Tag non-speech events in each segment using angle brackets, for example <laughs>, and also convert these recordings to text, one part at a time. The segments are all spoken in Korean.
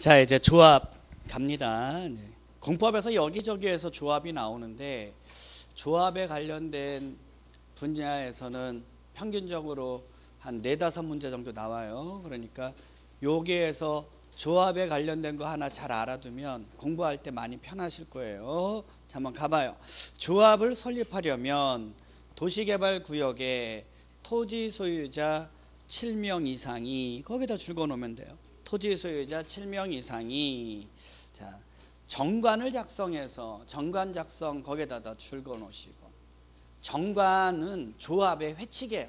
자, 이제 조합 갑니다. 네. 공법에서 여기저기에서 조합이 나오는데 조합에 관련된 분야에서는 평균적으로 한 네다섯 문제 정도 나와요. 그러니까 여기에서 조합에 관련된 거 하나 잘 알아두면 공부할 때 많이 편하실 거예요. 자, 한번 가봐요. 조합을 설립하려면 도시개발구역에 토지 소유자 7명 이상이 거기다 줄거 놓으면 돼요. 토지 소유자 7명 이상이 자 정관을 작성해서 정관 작성 거기에다 줄거 놓으시고 정관은 조합의 회칙이에요.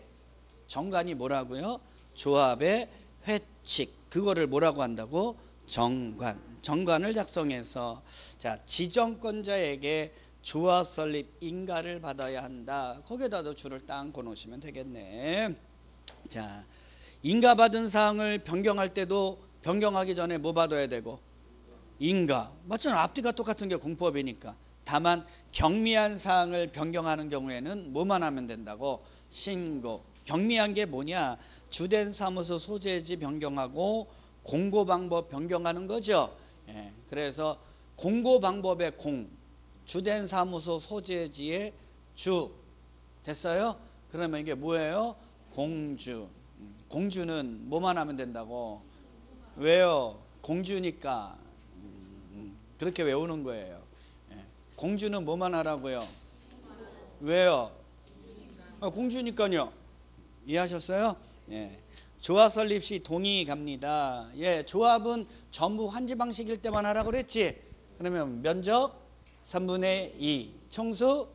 정관이 뭐라고요? 조합의 회칙. 그거를 뭐라고 한다고? 정관. 정관을 작성해서 자 지정권자에게 조합 설립 인가를 받아야 한다. 거기에다도 줄을 딱 꺼놓으시면 되겠네. 자 인가 받은 사항을 변경할 때도 변경하기 전에 뭐 받아야 되고? 인가. 맞잖아 앞뒤가 똑같은 게 공법이니까. 다만 경미한 사항을 변경하는 경우에는 뭐만 하면 된다고? 신고. 경미한 게 뭐냐? 주된 사무소 소재지 변경하고 공고 방법 변경하는 거죠. 예, 그래서 공고 방법의 공 주된 사무소 소재지의 주. 됐어요? 그러면 이게 뭐예요? 공주. 음, 공주는 뭐만 하면 된다고 왜요? 공주니까 음, 그렇게 외우는 거예요. 예. 공주는 뭐만 하라고요? 왜요? 아, 공주니까요. 이해하셨어요? 예. 조합 설립 시 동의 갑니다. 예, 조합은 전부 환지 방식일 때만 하라 그랬지. 그러면 면적 3분의 2, 청수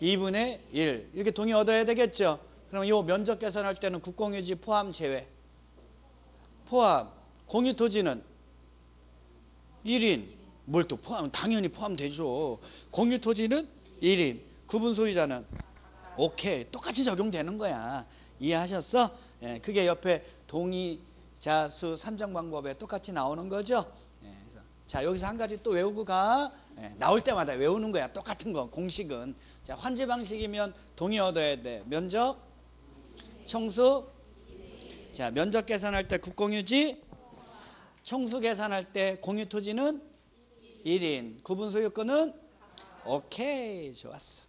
2분의 1 이렇게 동의 얻어야 되겠죠. 그러면 이 면적 계산할 때는 국공유지 포함 제외. 포함. 공유토지는 1인. 뭘또 포함, 당연히 포함되죠. 공유토지는 1인. 구분 소유자는 오케이. 똑같이 적용되는 거야. 이해하셨어? 예, 그게 옆에 동의자 수 산정 방법에 똑같이 나오는 거죠. 예, 자, 여기서 한 가지 또 외우고 가. 예, 나올 때마다 외우는 거야. 똑같은 거, 공식은. 자, 환지 방식이면 동의 얻어야 돼. 면적, 청수. 자, 면적 계산할 때 국공유지, 청수 계산할 때 공유 토지는 1인, 구분 소유권은 오케이, 좋았어.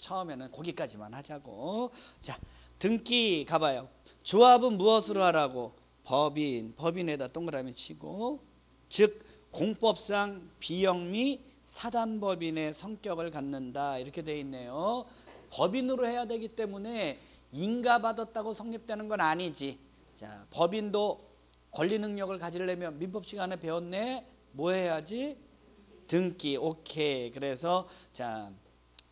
처음에는 거기까지만 하자고. 자, 등기 가봐요. 조합은 무엇으로 하라고? 법인, 법인에다 동그라미 치고, 즉 공법상 비영리 사단법인의 성격을 갖는다 이렇게 돼 있네요. 법인으로 해야 되기 때문에 인가받았다고 성립되는 건 아니지. 자, 법인도 권리 능력을 가지려면 민법 시간에 배웠네. 뭐 해야지? 등기. 오케이. 그래서 자,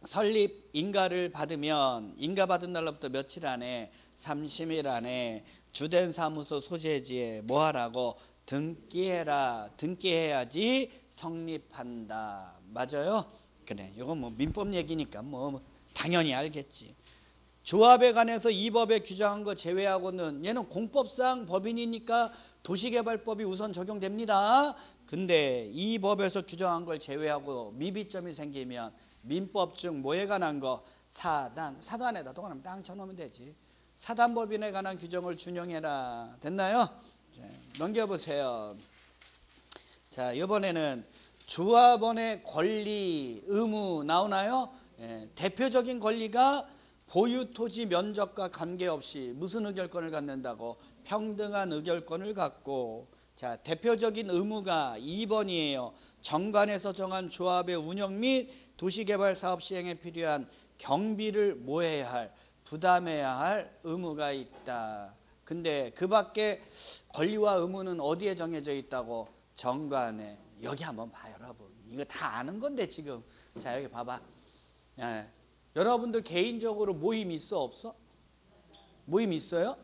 설립 인가를 받으면 인가 받은 날로부터 며칠 안에 30일 안에 주된 사무소 소재지에 뭐 하라고 등기해라. 등기해야지 성립한다. 맞아요? 그래. 이건 뭐 민법 얘기니까 뭐 당연히 알겠지. 조합에 관해서 이 법에 규정한 거 제외하고는 얘는 공법상 법인이니까 도시개발법이 우선 적용됩니다. 근데 이 법에서 규정한 걸 제외하고 미비점이 생기면 민법 중 뭐에 관한 거 사단 사단에다 동그라미 땅 쳐놓으면 되지. 사단법인에 관한 규정을 준용해라. 됐나요? 자, 넘겨보세요. 자 이번에는 조합원의 권리 의무 나오나요? 예, 대표적인 권리가 보유 토지 면적과 관계없이 무슨 의결권을 갖는다고? 평등한 의결권을 갖고. 자 대표적인 의무가 2번이에요. 정관에서 정한 조합의 운영 및 도시개발 사업 시행에 필요한 경비를 뭐해야 할 부담해야 할 의무가 있다. 근데 그 밖에 권리와 의무는 어디에 정해져 있다고? 정관에. 여기 한번 봐 여러분. 이거 다 아는 건데 지금. 자 여기 봐봐. 예. 여러분들 개인적으로 모임 있어 없어? 모임 있어요?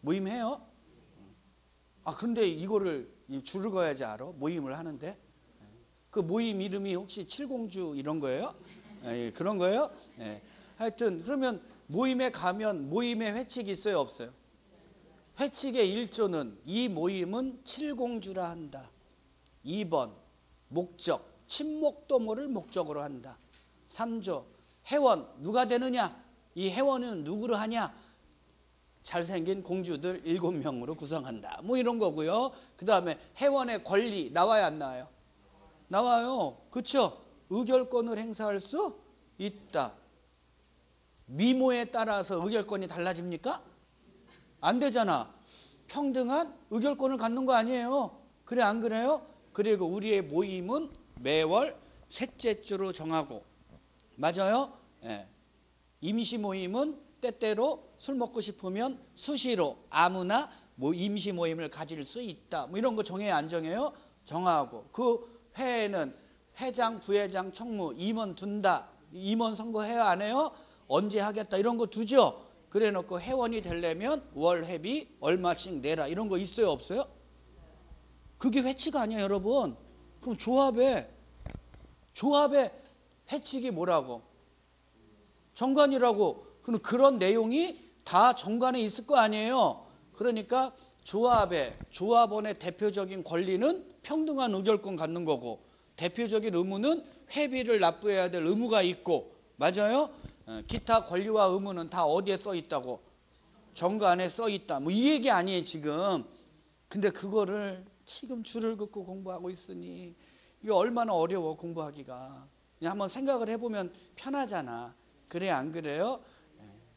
모임 해요? 아 근데 이거를 줄을 그어야지 알아 모임을 하는데 그 모임 이름이 혹시 칠공주 이런 거예요? 예, 그런 거예요? 예. 하여튼 그러면 모임에 가면 모임의 회칙이 있어요 없어요? 회칙의 일조는 이 모임은 칠공주라 한다. 2번 목적 친목 도모를 목적으로 한다. 3조 회원 누가 되느냐? 이 회원은 누구를 하냐? 잘생긴 공주들 일곱 명으로 구성한다. 뭐 이런 거고요. 그 다음에 회원의 권리 나와야 안 나와요? 나와요. 그렇죠? 의결권을 행사할 수 있다. 미모에 따라서 의결권이 달라집니까? 안 되잖아. 평등한 의결권을 갖는 거 아니에요. 그래 안 그래요? 그리고 우리의 모임은 매월 셋째 주로 정하고 맞아요? 예. 임시 모임은 때때로 술 먹고 싶으면 수시로 아무나 뭐 임시 모임을 가질 수 있다. 뭐 이런 거 정해야 안 정해요? 정하고 그 회에는 회장, 부회장, 총무, 임원 둔다. 임원 선거해야 안 해요? 언제 하겠다 이런 거 두죠. 그래 놓고 회원이 되려면 월 회비 얼마씩 내라 이런 거 있어요 없어요? 그게 회칙 아니에요 여러분. 그럼 조합에 조합의 회칙이 뭐라고? 정관이라고. 그럼 그런 내용이 다 정관에 있을 거 아니에요. 그러니까 조합의 조합원의 대표적인 권리는 평등한 의결권 갖는 거고 대표적인 의무는 회비를 납부해야 될 의무가 있고 맞아요? 어, 기타 권리와 의무는 다 어디에 써 있다고? 정관에 써 있다. 뭐 이 얘기 아니에요 지금. 근데 그거를 지금 줄을 긋고 공부하고 있으니 이거 얼마나 어려워 공부하기가. 그냥 한번 생각을 해보면 편하잖아. 그래 안 그래요?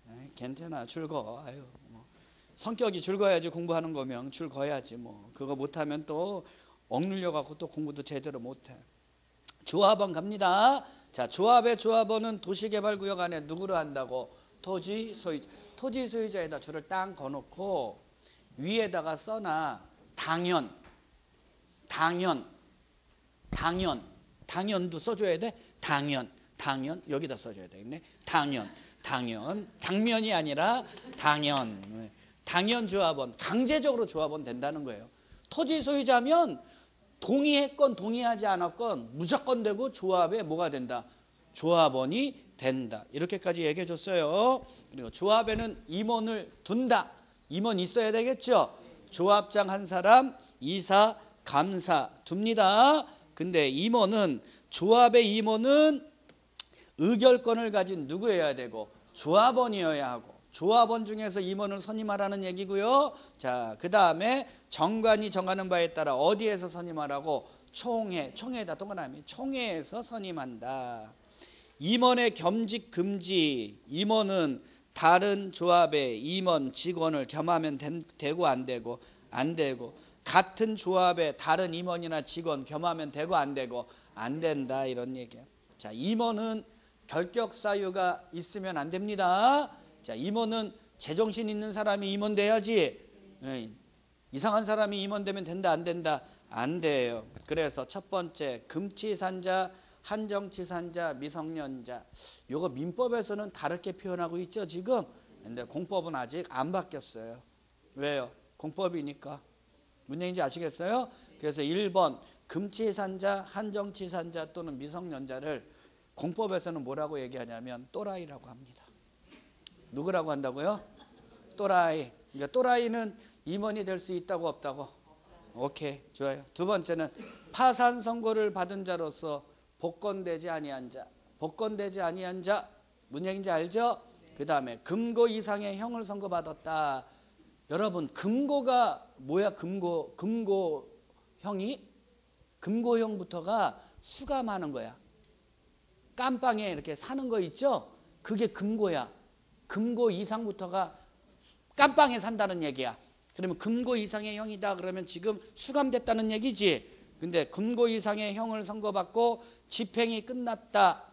에이, 괜찮아 줄 거. 아유 뭐. 성격이 줄 거야지 공부하는 거면 줄 거야지 뭐. 그거 못하면 또 억눌려 갖고 또 공부도 제대로 못해. 조합원 갑니다. 자, 조합의 조합원은 도시개발구역 안에 누구를 한다고? 토지 소유자. 토지 소유자에다 줄을 딱 거놓고 위에다가 써놔. 당연. 당연. 당연. 당연도 써줘야 돼? 당연. 당연. 여기다 써줘야 되겠네. 당연. 당연. 당면이 아니라 당연. 당연 조합원. 강제적으로 조합원 된다는 거예요. 토지 소유자면 동의했건 동의하지 않았건 무조건 되고 조합에 뭐가 된다? 조합원이 된다. 이렇게까지 얘기해 줬어요. 그리고 조합에는 임원을 둔다. 임원 있어야 되겠죠? 조합장 한 사람, 이사, 감사 둡니다. 근데 임원은 조합의 임원은 의결권을 가진 누구여야 되고 조합원이어야 하고 조합원 중에서 임원을 선임하라는 얘기고요. 자, 그 다음에 정관이 정하는 바에 따라 어디에서 선임하라고 총회, 총회에다 동그라미 총회에서 선임한다. 임원의 겸직 금지. 임원은 다른 조합의 임원 직원을 겸하면 된- 되고 안 되고 안 되고 같은 조합의 다른 임원이나 직원 겸하면 되고 안 되고 안 된다 이런 얘기야. 자, 임원은 결격 사유가 있으면 안 됩니다. 자, 임원은 제정신 있는 사람이 임원 돼야지. 예, 이상한 사람이 임원 되면 된다 안 된다 안 돼요. 그래서 첫 번째 금치산자, 한정치산자, 미성년자. 요거 민법에서는 다르게 표현하고 있죠 지금. 근데 공법은 아직 안 바뀌었어요. 왜요? 공법이니까. 얘기인지 아시겠어요? 그래서 1번 금치산자, 한정치산자 또는 미성년자를 공법에서는 뭐라고 얘기하냐면 또라이라고 합니다. 누구라고 한다고요? 또라이. 그러니까 또라이는 임원이 될 수 있다고 없다고? 오케이 좋아요. 두 번째는 파산 선고를 받은 자로서 복권되지 아니한 자. 복권되지 아니한 자. 얘기인지 알죠? 그 다음에 금고 이상의 형을 선고받았다. 여러분 금고가 뭐야 금고 금고형이 금고형부터가 수감하는 거야. 깜빵에 이렇게 사는 거 있죠? 그게 금고야. 금고 이상부터가 깜빵에 산다는 얘기야. 그러면 금고 이상의 형이다 그러면 지금 수감됐다는 얘기지. 근데 금고 이상의 형을 선고받고 집행이 끝났다.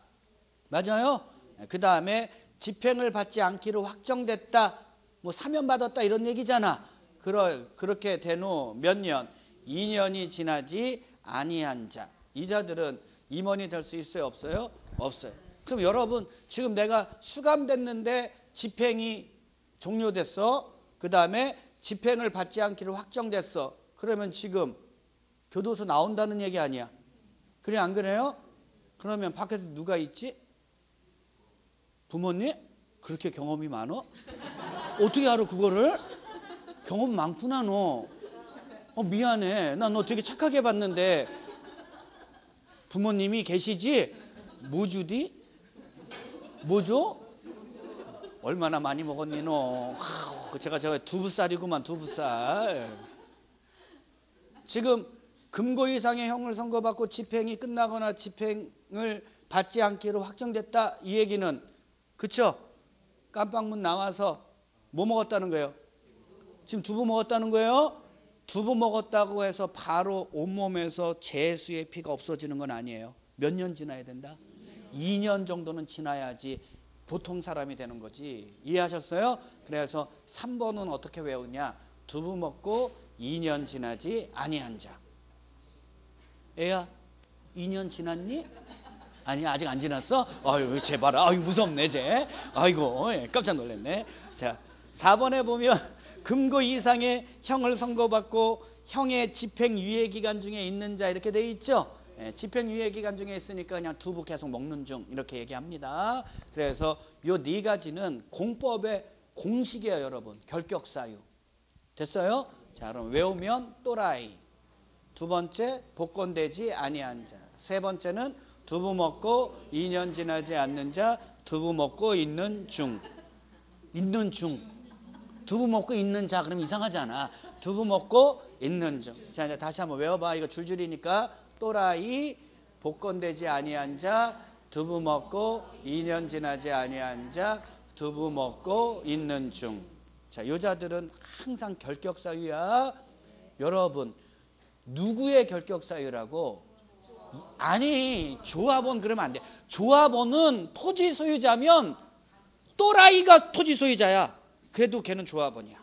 맞아요? 그 다음에 집행을 받지 않기로 확정됐다. 뭐 사면 받았다 이런 얘기잖아. 그럴 그렇게 된 후 몇 년? 2년이 지나지 아니한 자. 이 자들은 임원이 될 수 있어요, 없어요? 없어요. 그럼 여러분 지금 내가 수감됐는데 집행이 종료됐어. 그 다음에 집행을 받지 않기로 확정됐어. 그러면 지금 교도소 나온다는 얘기 아니야. 그래 안 그래요? 그러면 밖에서 누가 있지? 부모님? 그렇게 경험이 많어? 어떻게 알아 그거를? 경험 많구나 너. 어 미안해. 난너 되게 착하게 봤는데 부모님이 계시지? 뭐 주디? 뭐죠? 얼마나 많이 먹었니 너? 아우, 그 제가 제가 두부살이구만 두부살. 지금 금고 이상의 형을 선고받고 집행이 끝나거나 집행을 받지 않기로 확정됐다 이 얘기는 그쵸? 깜빵문 나와서 뭐 먹었다는 거예요? 지금 두부 먹었다는 거예요? 두부 먹었다고 해서 바로 온몸에서 재수의 피가 없어지는 건 아니에요. 몇 년 지나야 된다? 2년 정도는 지나야지 보통 사람이 되는 거지. 이해하셨어요? 그래서 3번은 어떻게 외우냐? 두부 먹고 2년 지나지 아니한 자. 애야, 2년 지났니? 아니 아직 안 지났어? 아유 제발 아유 무섭네 쟤 아이고 예, 깜짝 놀랐네 자 4번에 보면 <laughs> 금고 이상의 형을 선고받고 형의 집행 유예 기간 중에 있는 자 이렇게 돼 있죠 예, 집행 유예 기간 중에 있으니까 그냥 두부 계속 먹는 중 이렇게 얘기합니다 그래서 요 네 가지는 공법의 공식이에요 여러분 결격사유 됐어요? 자 그럼 외우면 또라이 두 번째 복권되지 아니한 자 세 번째는 두부 먹고 2년 지나지 않는 자, 두부 먹고 있는 중. 있는 중. 두부 먹고 있는 자, 그럼 이상하잖아. 두부 먹고 있는 중. 자, 이제 다시 한번 외워봐. 이거 줄줄이니까 또라이, 복권되지 아니한 자, 두부 먹고 2년 지나지 아니한 자, 두부 먹고 있는 중. 자, 여자들은 항상 결격사유야. 여러분, 누구의 결격사유라고? 아니 조합원 그러면 안 돼. 조합원은 토지 소유자면 또라이가 토지 소유자야. 그래도 걔는 조합원이야.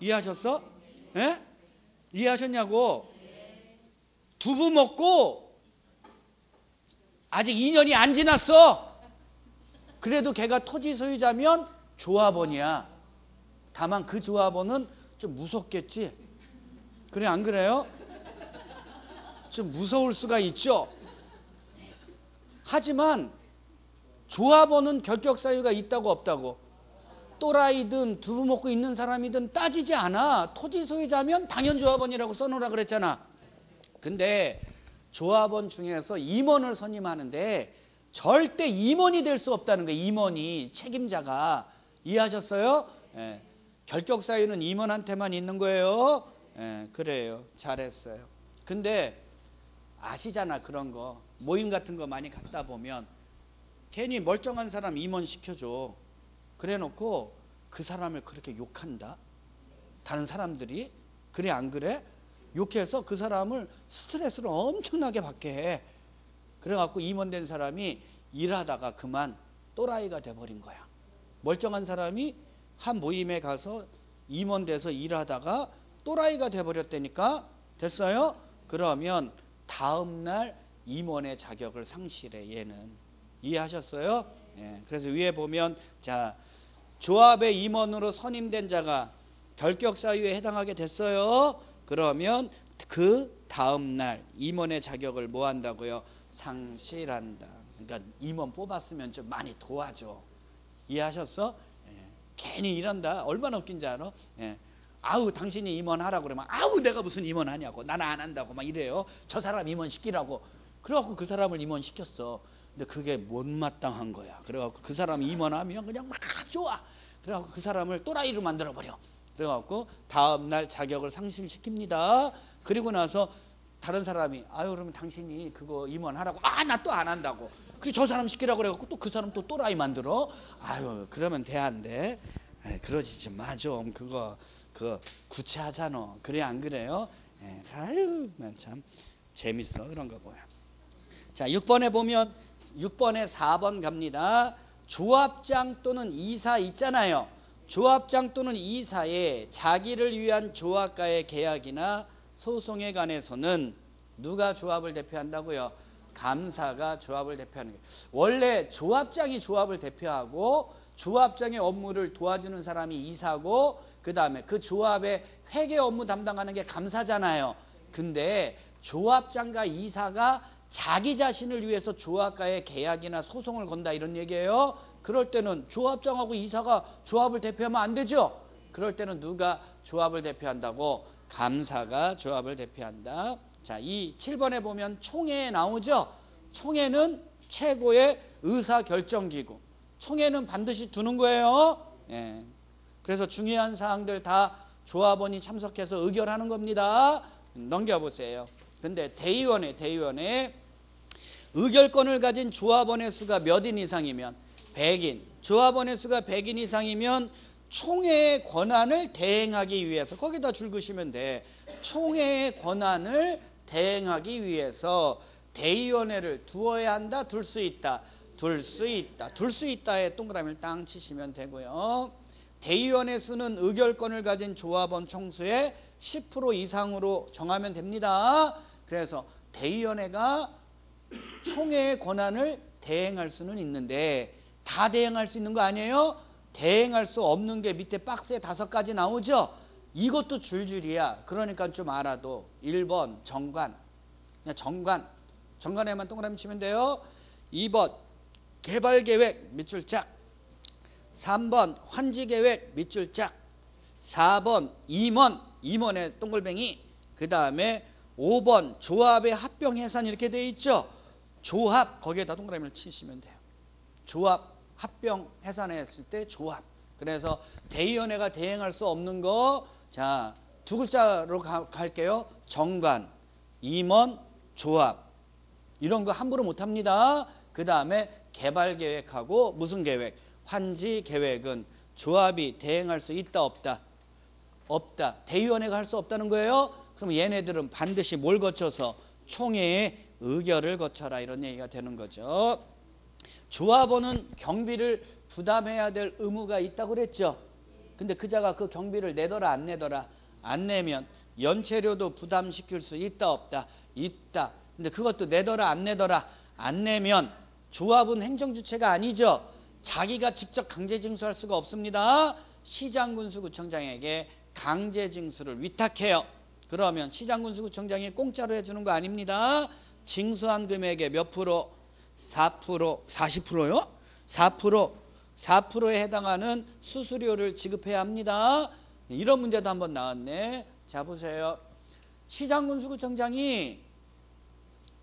이해하셨어? 예? 이해하셨냐고? 두부 먹고 아직 2년이 안 지났어. 그래도 걔가 토지 소유자면 조합원이야. 다만 그 조합원은 좀 무섭겠지. 그래 안 그래요? 좀 무서울 수가 있죠. 하지만 조합원은 결격 사유가 있다고 없다고 또라이든 두부 먹고 있는 사람이든 따지지 않아. 토지 소유자면 당연 조합원이라고 써놓으라 그랬잖아. 근데 조합원 중에서 임원을 선임하는데 절대 임원이 될 수 없다는 거예요. 임원이 책임자가 이해하셨어요? 예. 결격 사유는 임원한테만 있는 거예요. 예, 그래요. 잘했어요. 근데 아시잖아 그런 거 모임 같은 거 많이 갔다 보면 괜히 멀쩡한 사람 임원 시켜줘 그래 놓고 그 사람을 그렇게 욕한다? 다른 사람들이 그래 안 그래? 욕해서 그 사람을 스트레스를 엄청나게 받게 해. 그래 갖고 임원된 사람이 일하다가 그만 또라이가 돼버린 거야. 멀쩡한 사람이 한 모임에 가서 임원돼서 일하다가 또라이가 돼버렸다니까? 됐어요? 그러면 다음날 임원의 자격을 상실해 얘는. 이해하셨어요? 예, 그래서 위에 보면 자 조합의 임원으로 선임된 자가 결격 사유에 해당하게 됐어요. 그러면 그 다음 날 임원의 자격을 뭐 한다고요? 상실한다. 그러니까 임원 뽑았으면 좀 많이 도와줘. 이해하셨어? 예, 괜히 이런다. 얼마나 웃긴지 알아? 예. 아우 당신이 임원하라고 그러면 아우 내가 무슨 임원하냐고 나는 안 한다고 막 이래요. 저 사람 임원 시키라고. 그래갖고 그 사람을 임원 시켰어. 근데 그게 못마땅한 거야. 그래갖고 그 사람이 임원하면 그냥 막 좋아. 그래갖고 그 사람을 또라이로 만들어버려. 그래갖고 다음날 자격을 상실시킵니다. 그리고 나서 다른 사람이 아유 그러면 당신이 그거 임원하라고 아 나 또 안 한다고. 그리고 저 사람 시키라고 그래갖고 또 그 사람 또 또라이 만들어. 아유 그러면 돼안 돼? 에이, 그러지 좀마좀 그거 그 구체하잖아. 그래 안 그래요? 예, 아유, 참 재밌어 그런 거 보여. 자, 6번에 보면 6번에 4번 갑니다. 조합장 또는 이사 있잖아요. 조합장 또는 이사에 자기를 위한 조합가의 계약이나 소송에 관해서는 누가 조합을 대표한다고요? 감사가 조합을 대표하는 거예요. 원래 조합장이 조합을 대표하고 조합장의 업무를 도와주는 사람이 이사고 그 다음에 그 조합의 회계 업무 담당하는 게 감사잖아요. 근데 조합장과 이사가 자기 자신을 위해서 조합과의 계약이나 소송을 건다 이런 얘기예요. 그럴 때는 조합장하고 이사가 조합을 대표하면 안 되죠. 그럴 때는 누가 조합을 대표한다고? 감사가 조합을 대표한다. 자, 이 7번에 보면 총회에 나오죠. 총회는 최고의 의사 결정 기구. 총회는 반드시 두는 거예요. 예. 그래서 중요한 사항들 다 조합원이 참석해서 의결하는 겁니다. 넘겨보세요. 근데 대의원회, 대의원회 의결권을 가진 조합원의 수가 몇인 이상이면 100인, 조합원의 수가 100인 이상이면 총회의 권한을 대행하기 위해서 거기다 줄 그시면 돼. 총회의 권한을 대행하기 위해서 대의원회를 두어야 한다, 둘 수 있다. 둘 수 있다. 둘 수 있다에 동그라미를 땅 치시면 되고요. 대의원의 수는 의결권을 가진 조합원 총수의 10% 이상으로 정하면 됩니다. 그래서 대의원회가 총회의 권한을 대행할 수는 있는데 다 대행할 수 있는 거 아니에요? 대행할 수 없는 게 밑에 박스에 다섯 가지 나오죠? 이것도 줄줄이야. 그러니까 좀 알아도 1번 정관. 그냥 정관. 정관에만 동그라미 치면 돼요. 2번 개발 계획 밑줄 짝. 3번 환지 계획 밑줄 짝. 4번 임원. 임원의 동글뱅이. 그 다음에 5번 조합의 합병 해산 이렇게 돼 있죠? 조합 거기에다 동그라미를 치시면 돼요. 조합 합병 해산했을 때 조합. 그래서 대의원회가 대행할 수 없는 거, 자, 두 글자로 가, 갈게요. 정관, 임원, 조합. 이런 거 함부로 못 합니다. 그 다음에 개발 계획하고 무슨 계획? 환지 계획은 조합이 대행할 수 있다, 없다? 없다. 대의원회가 할 수 없다는 거예요. 그럼 얘네들은 반드시 뭘 거쳐서 총회 의 의결을 거쳐라 이런 얘기가 되는 거죠. 조합원은 경비를 부담해야 될 의무가 있다고 그랬죠. 근데 그자가 그 경비를 내더라 안 내더라 안 내면 연체료도 부담시킬 수 있다 없다 있다. 근데 그것도 내더라 안 내더라 안 내면 조합은 행정주체가 아니죠. 자기가 직접 강제 징수할 수가 없습니다. 시장군수구청장에게 강제 징수를 위탁해요. 그러면 시장군수구청장이 공짜로 해주는 거 아닙니다. 징수한 금액의 몇 프로? 4%, 40%요? 4%, 4%에 해당하는 수수료를 지급해야 합니다. 이런 문제도 한번 나왔네. 자, 보세요. 시장군수구청장이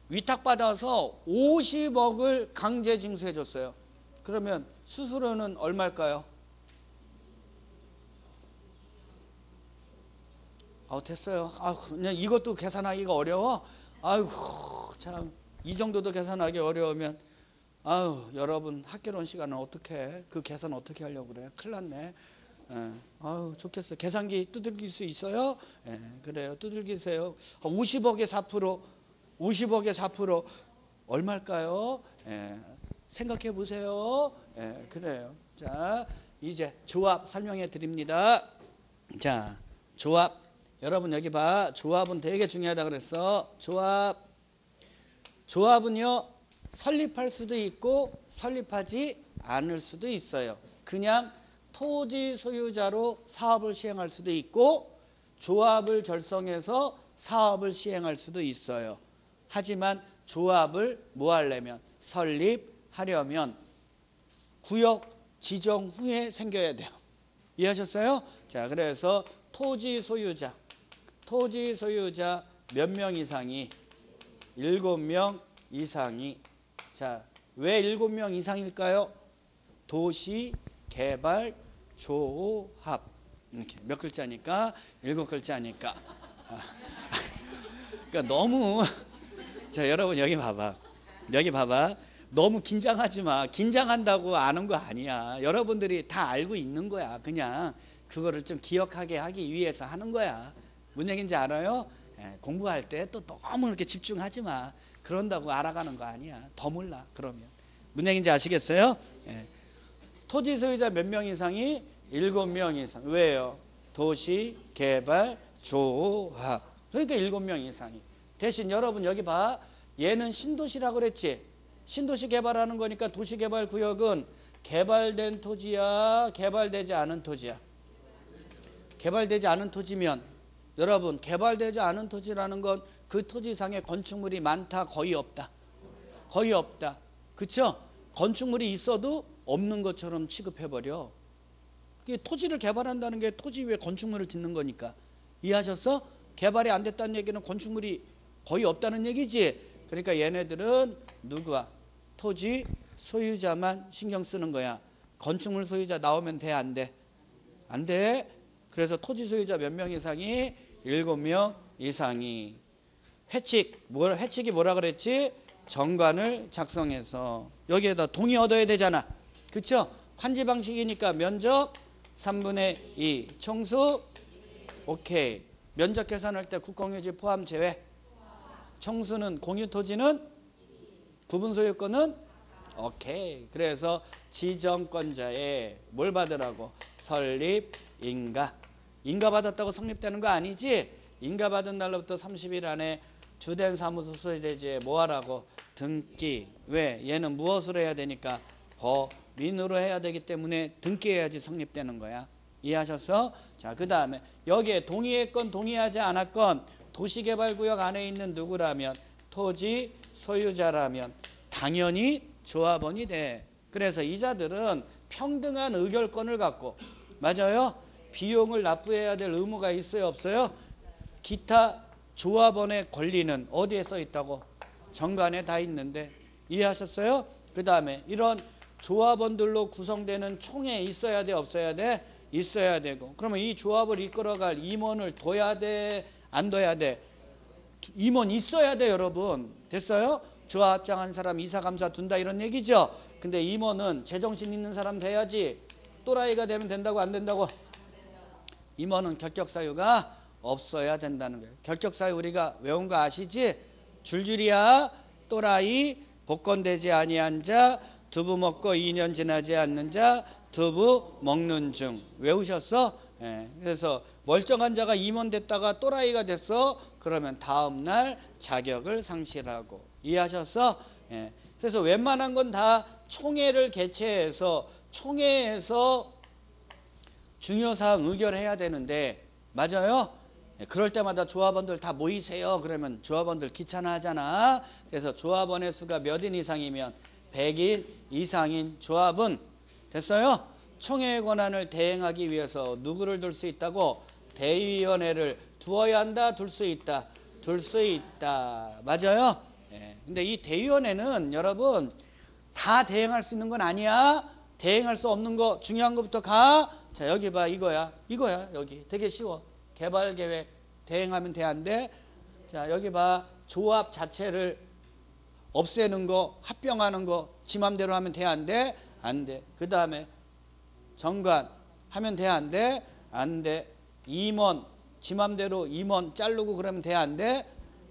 위탁받아서 50억을 강제 징수해 줬어요. 그러면 수수료는 얼마일까요? 아, 됐어요. 아, 그냥 이것도 계산하기가 어려워. 아이고, 참. 이 정도도 계산하기 어려우면 아유 여러분 학교론 시간은 어떻게 해? 그 계산 어떻게 하려고 그래? 큰일 났네. 예. 아유 좋겠어요. 계산기 두들길 수 있어요? 예, 그래요. 두들기세요. 50억에 4% 50억에 4% 얼마일까요? 예, 생각해 보세요. 예, 그래요. 자 이제 조합 설명해 드립니다. 자 조합 여러분 여기 봐. 조합은 되게 중요하다 그랬어. 조합 조합은요, 설립할 수도 있고 설립하지 않을 수도 있어요. 그냥 토지 소유자로 사업을 시행할 수도 있고 조합을 결성해서 사업을 시행할 수도 있어요. 하지만 조합을 뭐 하려면 설립하려면 구역 지정 후에 생겨야 돼요. 이해하셨어요? 자, 그래서 토지 소유자, 토지 소유자 몇 명 이상이? 일곱 명 이상이. 자, 왜 일곱 명 이상일까요? 도시 개발 조합. 이렇게 몇 글자니까? 일곱 글자니까. 아, <laughs> 그러니까 너무 <laughs> 자 여러분 여기 봐봐. 여기 봐봐. 너무 긴장하지 마. 긴장한다고 아는 거 아니야. 여러분들이 다 알고 있는 거야. 그냥 그거를 좀 기억하게 하기 위해서 하는 거야 뭔 얘기인지 알아요? 예, 공부할 때 또 너무 이렇게 집중하지 마. 그런다고 알아가는 거 아니야. 더 몰라. 그러면. 무슨 얘기인지 아시겠어요? 예. 토지 소유자 몇 명 이상이? 일곱 명 이상. 왜요? 도시 개발 조합. 그러니까 일곱 명 이상이. 대신 여러분 여기 봐. 얘는 신도시라고 그랬지. 신도시 개발하는 거니까 도시 개발 구역은 개발된 토지야, 개발되지 않은 토지야. 개발되지 않은 토지면 여러분 개발되지 않은 토지라는 건 그 토지상에 건축물이 많다 거의 없다. 거의 없다. 그쵸? 건축물이 있어도 없는 것처럼 취급해버려. 토지를 개발한다는 게 토지 위에 건축물을 짓는 거니까. 이해하셨어? 개발이 안 됐다는 얘기는 건축물이 거의 없다는 얘기지. 그러니까 얘네들은 누구야 토지 소유자만 신경 쓰는 거야. 건축물 소유자 나오면 돼 안 돼? 안 돼. 그래서 토지 소유자 몇 명 이상이 일곱 명 이상이 회칙 뭘 회칙이 뭐라 그랬지? 정관을 작성해서 여기에다 동의 얻어야 되잖아. 그쵸? 환지 방식이니까 면적 3분의 2 총수 오케이. 면적 계산할 때 국공유지 포함 제외. 총수는 공유 토지는 구분 소유권은 오케이. 그래서 지정권자에 뭘 받으라고? 설립 인가. 인가 받았다고 성립되는 거 아니지? 인가 받은 날로부터 30일 안에 주된 사무소 소유대지에 뭐 하라고? 등기. 왜? 얘는 무엇으로 해야 되니까? 법인으로 해야 되기 때문에 등기해야지 성립되는 거야. 이해하셨어? 자, 그 다음에 여기에 동의했건 동의하지 않았건 도시개발구역 안에 있는 누구라면 토지 소유자라면 당연히 조합원이 돼. 그래서 이자들은 평등한 의결권을 갖고 맞아요? 비용을 납부해야 될 의무가 있어요, 없어요? 기타 조합원의 권리는 어디에 써 있다고? 정관에 다 있는데 이해하셨어요? 그 다음에 이런 조합원들로 구성되는 총회 있어야 돼, 없어야 돼? 있어야 되고 그러면 이 조합을 이끌어갈 임원을 둬야 돼, 안 둬야 돼? 임원 있어야 돼, 여러분. 됐어요? 조합 합장한 사람 이사감사 둔다 이런 얘기죠. 근데 임원은 제정신 있는 사람 돼야지. 또라이가 되면 된다고 안 된다고? 임원은 결격 사유가 없어야 된다는 거예요. 결격 사유 우리가 외운 거 아시지? 줄줄이야 또라이 복권되지 아니한 자 두부 먹고 2년 지나지 않는 자 두부 먹는 중 외우셨어? 예, 그래서 멀쩡한 자가 임원 됐다가 또라이가 됐어 그러면 다음 날 자격을 상실하고 이해하셨어? 예, 그래서 웬만한 건 다 총회를 개최해서 총회에서 중요 사항 의결해야 되는데 맞아요? 예, 그럴 때마다 조합원들 다 모이세요. 그러면 조합원들 귀찮아하잖아. 그래서 조합원의 수가 몇 인 이상이면 100인 이상인 조합은 됐어요? 총회의 권한을 대행하기 위해서 누구를 둘 수 있다고? 대의위원회를 두어야 한다, 둘 수 있다. 둘 수 있다. 맞아요? 예. 근데 이 대의위원회는 여러분 다 대행할 수 있는 건 아니야. 대행할 수 없는 거 중요한 것부터 가. 자, 여기 봐. 이거야. 이거야. 여기. 되게 쉬워. 개발 계획 대행하면 돼, 안 돼? 자, 여기 봐. 조합 자체를 없애는 거, 합병하는 거, 지 맘대로 하면 돼, 안 돼? 안 돼. 그 다음에 정관 하면 돼, 안 돼? 안 돼. 임원, 지 맘대로 임원 자르고 그러면 돼, 안 돼?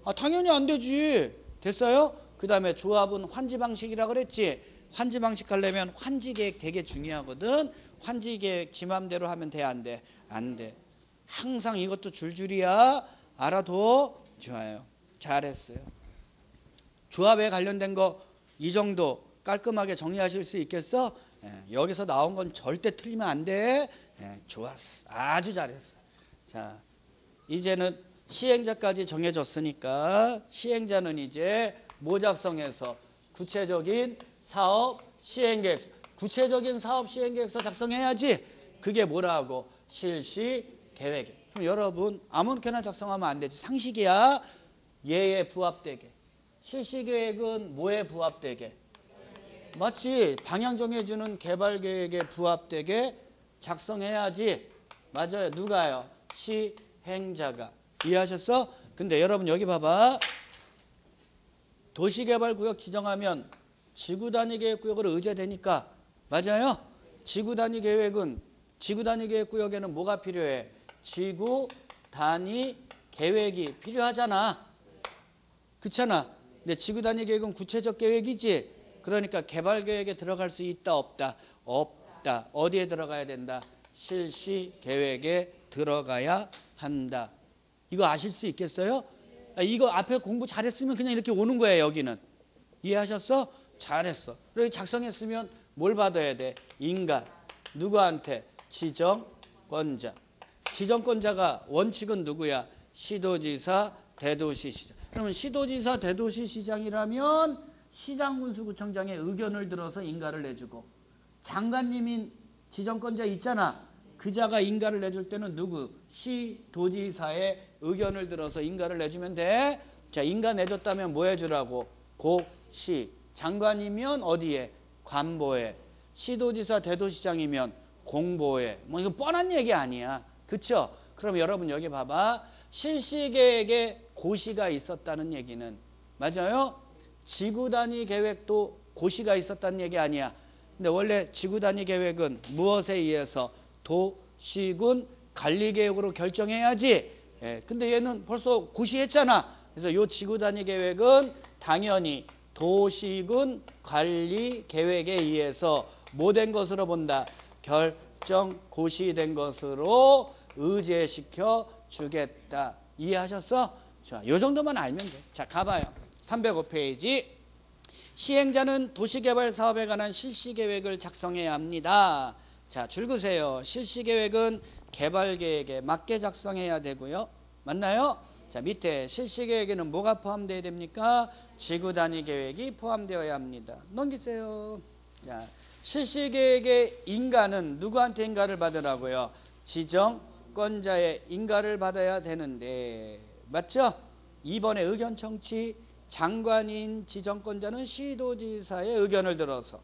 아, 당연히 안 되지. 됐어요? 그 다음에 조합은 환지 방식이라 그랬지. 환지 방식 하려면 환지 계획 되게 중요하거든. 환지 계획 지 맘대로 하면 돼, 안 돼? 안 돼. 항상 이것도 줄줄이야. 알아둬. 좋아요. 잘했어요. 조합에 관련된 거 이 정도 깔끔하게 정리하실 수 있겠어? 예, 여기서 나온 건 절대 틀리면 안 돼. 예, 좋았어. 아주 잘했어. 자, 이제는 시행자까지 정해졌으니까 시행자는 이제 모작성에서 구체적인 사업 시행계획, 구체적인 사업 시행 계획서 작성해야지. 그게 뭐라고? 실시 계획. 그럼 여러분 아무렇게나 작성하면 안 되지. 상식이야. 얘에 부합되게. 실시 계획은 뭐에 부합되게? 맞지? 방향 정해주는 개발 계획에 부합되게 작성해야지. 맞아요. 누가요? 시행자가. 이해하셨어? 근데 여러분 여기 봐봐. 도시개발구역 지정하면 지구 단위 계획구역으로 의제되니까 맞아요? 지구 단위 계획은 지구 단위 계획 구역에는 뭐가 필요해? 지구 단위 계획이 필요하잖아. 그렇잖아. 근데 지구 단위 계획은 구체적 계획이지. 그러니까 개발 계획에 들어갈 수 있다 없다? 없다. 어디에 들어가야 된다? 실시 계획에 들어가야 한다. 이거 아실 수 있겠어요? 아, 이거 앞에 공부 잘했으면 그냥 이렇게 오는 거예요, 여기는. 이해하셨어? 잘했어. 그리고 작성했으면 뭘 받아야 돼? 인가. 누구한테? 지정권자. 지정권자가 원칙은 누구야? 시도지사, 대도시시장. 그러면 시도지사, 대도시시장이라면 시장군수구청장의 의견을 들어서 인가를 내주고 장관님인 지정권자 있잖아. 그자가 인가를 내줄 때는 누구? 시 도지사의 의견을 들어서 인가를 내주면 돼. 자, 인가 내줬다면 뭐 해주라고? 고 시. 장관이면 어디에? 관보에. 시도지사, 대도시장이면 공보회. 뭐 이거 뻔한 얘기 아니야. 그쵸? 그럼 여러분 여기 봐봐. 실시계획에 고시가 있었다는 얘기는 맞아요? 지구 단위 계획도 고시가 있었다는 얘기 아니야. 근데 원래 지구 단위 계획은 무엇에 의해서 도시군 관리 계획으로 결정해야지. 예, 근데 얘는 벌써 고시했잖아. 그래서 요 지구 단위 계획은 당연히 도시군 관리 계획에 의해서 뭐 된 것으로 본다. 결정 고시된 것으로 의제시켜 주겠다. 이해하셨어? 자, 요 정도만 알면 돼. 자, 가봐요. 305페이지. 시행자는 도시개발 사업에 관한 실시계획을 작성해야 합니다. 자, 줄그세요. 실시계획은 개발계획에 맞게 작성해야 되고요. 맞나요? 자, 밑에 실시 계획에는 뭐가 포함되어야 됩니까? 지구 단위 계획이 포함되어야 합니다. 넘기세요. 자, 실시 계획의 인가는 누구한테 인가를 받으라고요? 지정권자의 인가를 받아야 되는데 맞죠? 2번의 의견 청취 장관인 지정권자는 시도지사의 의견을 들어서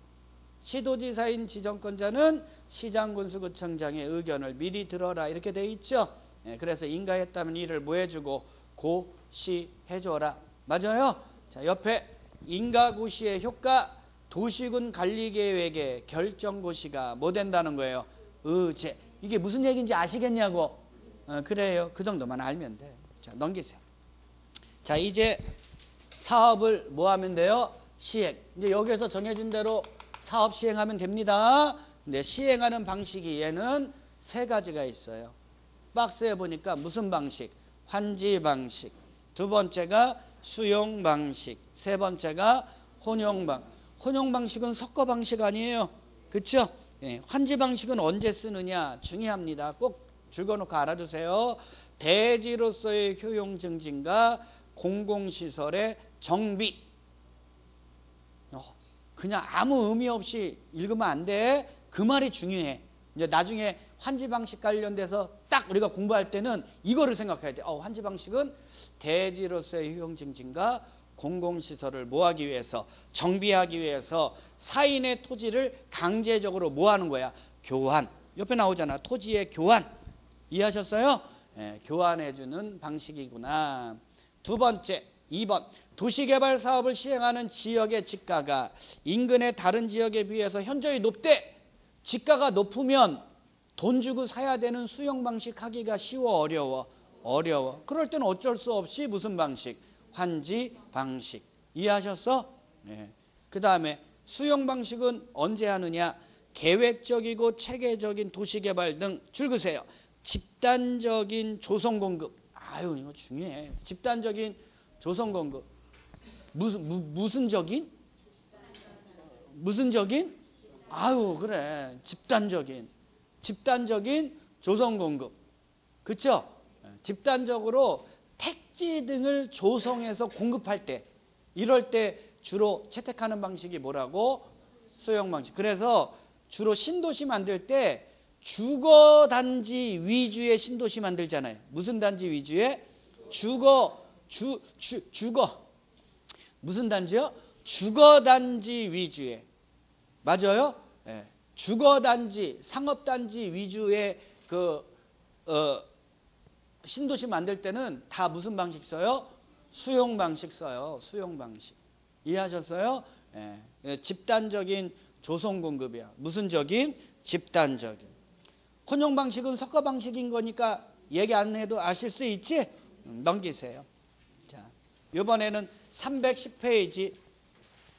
시도지사인 지정권자는 시장군수구청장의 의견을 미리 들어라 이렇게 돼 있죠. 예, 그래서 인가했다면 이를 뭐 해주고 고시해줘라. 맞아요? 자 옆에 인가고시의 효과 도시군 관리계획의 결정고시가 뭐 된다는 거예요? 의제. 이게 무슨 얘기인지 아시겠냐고. 어, 그래요. 그 정도만 알면 돼. 자 넘기세요. 자 이제 사업을 뭐 하면 돼요? 시행. 이제 여기에서 정해진 대로 사업 시행하면 됩니다. 근데 시행하는 방식이 얘는 세 가지가 있어요. 박스에 보니까 무슨 방식? 환지 방식. 두 번째가 수용 방식. 세 번째가 혼용 방. 혼용 방식은 섞어 방식 아니에요. 그렇죠? 예, 환지 방식은 언제 쓰느냐 중요합니다. 꼭 줄거놓고 알아두세요. 대지로서의 효용 증진과 공공시설의 정비. 어, 그냥 아무 의미 없이 읽으면 안 돼. 그 말이 중요해. 이제 나중에 환지 방식 관련돼서 딱 우리가 공부할 때는 이거를 생각해야 돼. 어, 환지 방식은 대지로서의 효용 증진과 공공시설을 뭐하기 위해서 정비하기 위해서 사인의 토지를 강제적으로 뭐하는 거야? 교환. 옆에 나오잖아. 토지의 교환. 이해하셨어요? 예, 교환해주는 방식이구나. 두 번째, 2번. 도시개발 사업을 시행하는 지역의 지가가 인근의 다른 지역에 비해서 현저히 높대. 지가가 높으면 돈 주고 사야 되는 수용 방식 하기가 쉬워 어려워? 어려워. 그럴 때는 어쩔 수 없이 무슨 방식? 환지 방식. 이해하셨어? 네. 그 다음에 수용 방식은 언제 하느냐? 계획적이고 체계적인 도시개발 등 줄그세요. 집단적인 조성 공급. 아유 이거 중요해. 집단적인 조성 공급. 무슨 무, 무슨 적인? 무슨 적인 아유 그래 집단적인 집단적인 조성 공급 그렇죠? 집단적으로 택지 등을 조성해서 공급할 때 이럴 때 주로 채택하는 방식이 뭐라고 소형 방식. 그래서 주로 신도시 만들 때 주거 단지 위주의 신도시 만들잖아요. 무슨 단지 위주의 주거 주, 주 주거 무슨 단지요? 주거 단지 위주의 맞아요? 네. 주거 단지, 상업 단지 위주의 그 어, 신도시 만들 때는 다 무슨 방식 써요? 수용 방식 써요. 수용 방식. 이해하셨어요? 예. 집단적인 조성 공급이야. 무슨 적인? 집단적인. 혼용 방식은 섞어 방식인 거니까 얘기 안 해도 아실 수 있지? 음, 넘기세요. 자, 이번에는 310페이지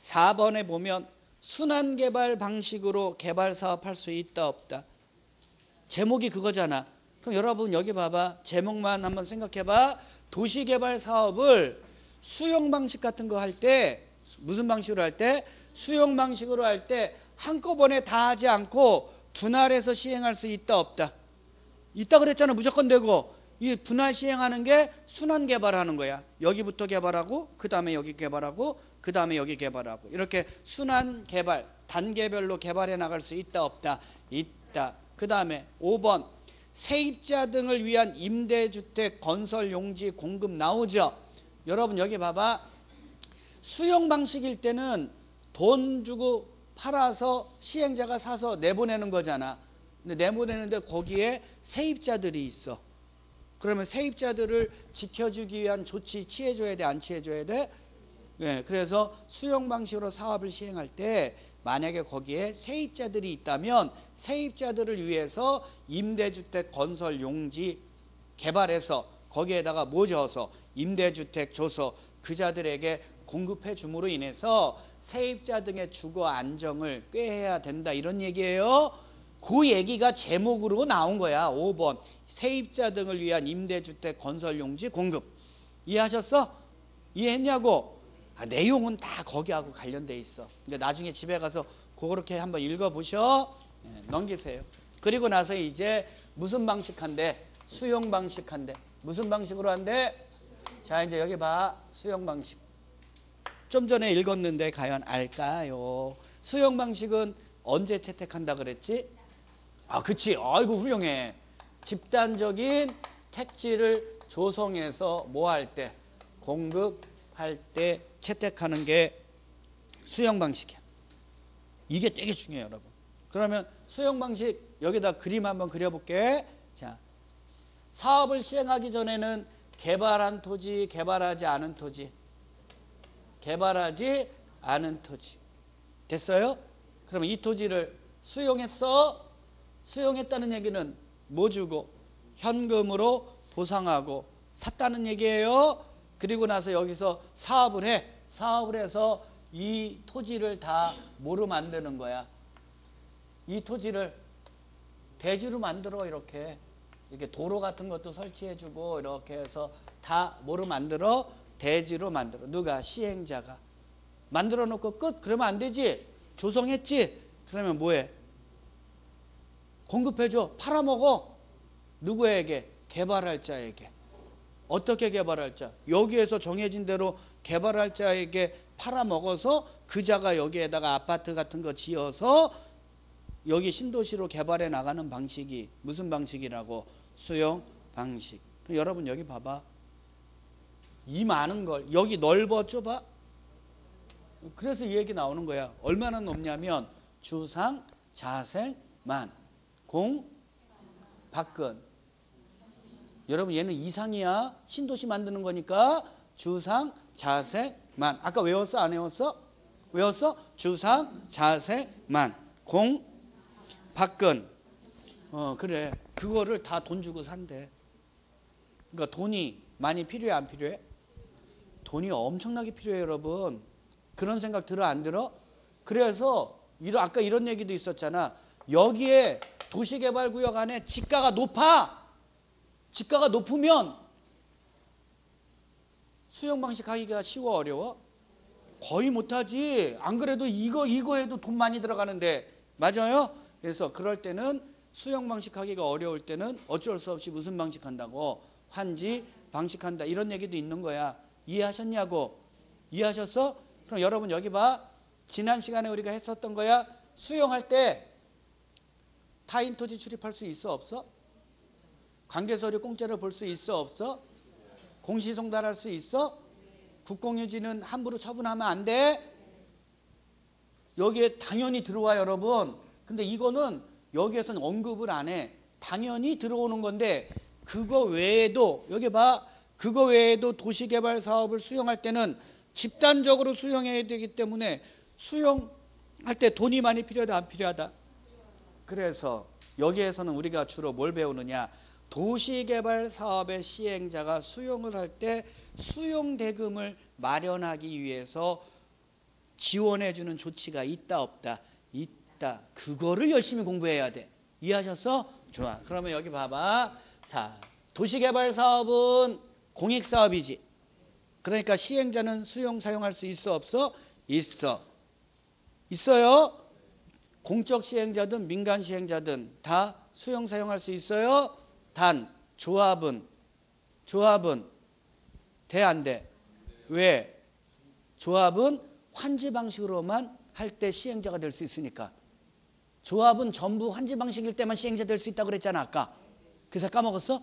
4번에 보면 순환 개발 방식으로 개발 사업할 수 있다 없다. 제목이 그거잖아. 그럼 여러분 여기 봐봐. 제목만 한번 생각해봐. 도시 개발 사업을 수용 방식 같은 거 할 때 무슨 방식으로 할 때? 수용 방식으로 할 때 한꺼번에 다 하지 않고 분할해서 시행할 수 있다 없다. 있다 그랬잖아. 무조건 되고 이 분할 시행하는 게 순환 개발하는 거야. 여기부터 개발하고 그 다음에 여기 개발하고 그 다음에 여기 개발하고 이렇게 순환 개발 단계별로 개발해 나갈 수 있다 없다. 있다. 그 다음에 5번 세입자 등을 위한 임대주택 건설 용지 공급 나오죠. 여러분 여기 봐봐. 수용 방식일 때는 돈 주고 팔아서 시행자가 사서 내보내는 거잖아. 근데 내보내는데 거기에 세입자들이 있어. 그러면 세입자들을 지켜주기 위한 조치 취해줘야 돼, 안 취해줘야 돼? 예, 그래서 수용 방식으로 사업을 시행할 때 만약에 거기에 세입자들이 있다면 세입자들을 위해서 임대주택 건설 용지 개발해서 거기에다가 뭐 줘서 임대주택 줘서 그자들에게 공급해 줌으로 인해서 세입자 등의 주거 안정을 꾀해야 된다 이런 얘기예요. 그 얘기가 제목으로 나온 거야. 5번 세입자 등을 위한 임대주택 건설 용지 공급 이해하셨어? 이해했냐고? 아, 내용은 다 거기하고 관련돼 있어. 근데 나중에 집에 가서 그렇게 한번 읽어보셔. 예, 넘기세요. 그리고 나서 이제 무슨 방식 한대? 수용 방식 한대. 무슨 방식으로 한대? 자, 이제 여기 봐. 수용 방식. 좀 전에 읽었는데 과연 알까요? 수용 방식은 언제 채택한다 그랬지? 아, 그치. 아이고, 훌륭해. 집단적인 택지를 조성해서 뭐 할 때? 공급할 때 채택하는 게 수용 방식이야. 이게 되게 중요해요, 여러분. 그러면 수용 방식 여기다 그림 한번 그려볼게. 자, 사업을 시행하기 전에는 개발한 토지, 개발하지 않은 토지, 개발하지 않은 토지. 됐어요? 그러면 이 토지를 수용했어? 수용했다는 얘기는 뭐 주고 현금으로 보상하고 샀다는 얘기예요. 그리고 나서 여기서 사업을 해. 사업을 해서 이 토지를 다 뭐로 만드는 거야? 이 토지를 대지로 만들어 이렇게 이렇게 도로 같은 것도 설치해주고 이렇게 해서 다 뭐로 만들어? 대지로 만들어. 누가? 시행자가. 만들어 놓고 끝? 그러면 안 되지. 조성했지? 그러면 뭐해? 공급해줘. 팔아먹어. 누구에게? 개발할 자에게. 어떻게 개발할 자? 여기에서 정해진 대로 개발할 자에게 팔아먹어서 그 자가 여기에다가 아파트 같은 거 지어서 여기 신도시로 개발해 나가는 방식이 무슨 방식이라고? 수용 방식. 여러분 여기 봐봐. 이 많은 걸 여기 넓어 좁아? 그래서 이 얘기 나오는 거야. 얼마나 높냐면 주상, 자생, 만, 공, 박근. 여러분 얘는 이상이야. 신도시 만드는 거니까 주상, 자생, 만. 아까 외웠어? 안 외웠어? 외웠어? 주상, 자생, 만, 공, 박근. 어 그래. 그거를 다 돈 주고 산대. 그러니까 돈이 많이 필요해 안 필요해? 돈이 엄청나게 필요해 여러분. 그런 생각 들어 안 들어? 그래서 이런 아까 이런 얘기도 있었잖아. 여기에 도시개발구역 안에 지가가 높아. 지가가 높으면 수용 방식 하기가 쉬워 어려워? 거의 못하지. 안 그래도 이거 이거 해도 돈 많이 들어가는데 맞아요? 그래서 그럴 때는 수용 방식 하기가 어려울 때는 어쩔 수 없이 무슨 방식 한다고 환지 방식 한다 이런 얘기도 있는 거야. 이해하셨냐고? 이해하셨어? 그럼 여러분 여기 봐. 지난 시간에 우리가 했었던 거야. 수용할 때 타인 토지 출입할 수 있어 없어? 관계 서류 공짜로 볼 수 있어 없어? 공시송달할 수 있어? 국공유지는 함부로 처분하면 안 돼? 여기에 당연히 들어와 여러분. 근데 이거는 여기에서는 언급을 안 해. 당연히 들어오는 건데 그거 외에도 여기 봐. 그거 외에도 도시개발 사업을 수용할 때는 집단적으로 수용해야 되기 때문에 수용할 때 돈이 많이 필요하다 안 필요하다. 그래서 여기에서는 우리가 주로 뭘 배우느냐? 도시개발 사업의 시행자가 수용을 할 때 수용 대금을 마련하기 위해서 지원해 주는 조치가 있다 없다. 있다. 그거를 열심히 공부해야 돼. 이해하셨어? 좋아. 그러면 여기 봐봐. 자, 도시개발 사업은 공익 사업이지. 그러니까 시행자는 수용 사용할 수 있어 없어? 있어. 있어요? 공적 시행자든 민간 시행자든 다 수용 사용할 수 있어요? 단 조합은 조합은 돼 안 돼? 왜? 조합은 환지 방식으로만 할 때 시행자가 될 수 있으니까. 조합은 전부 환지 방식일 때만 시행자 될 수 있다고 그랬잖아, 아까. 그래서 까먹었어?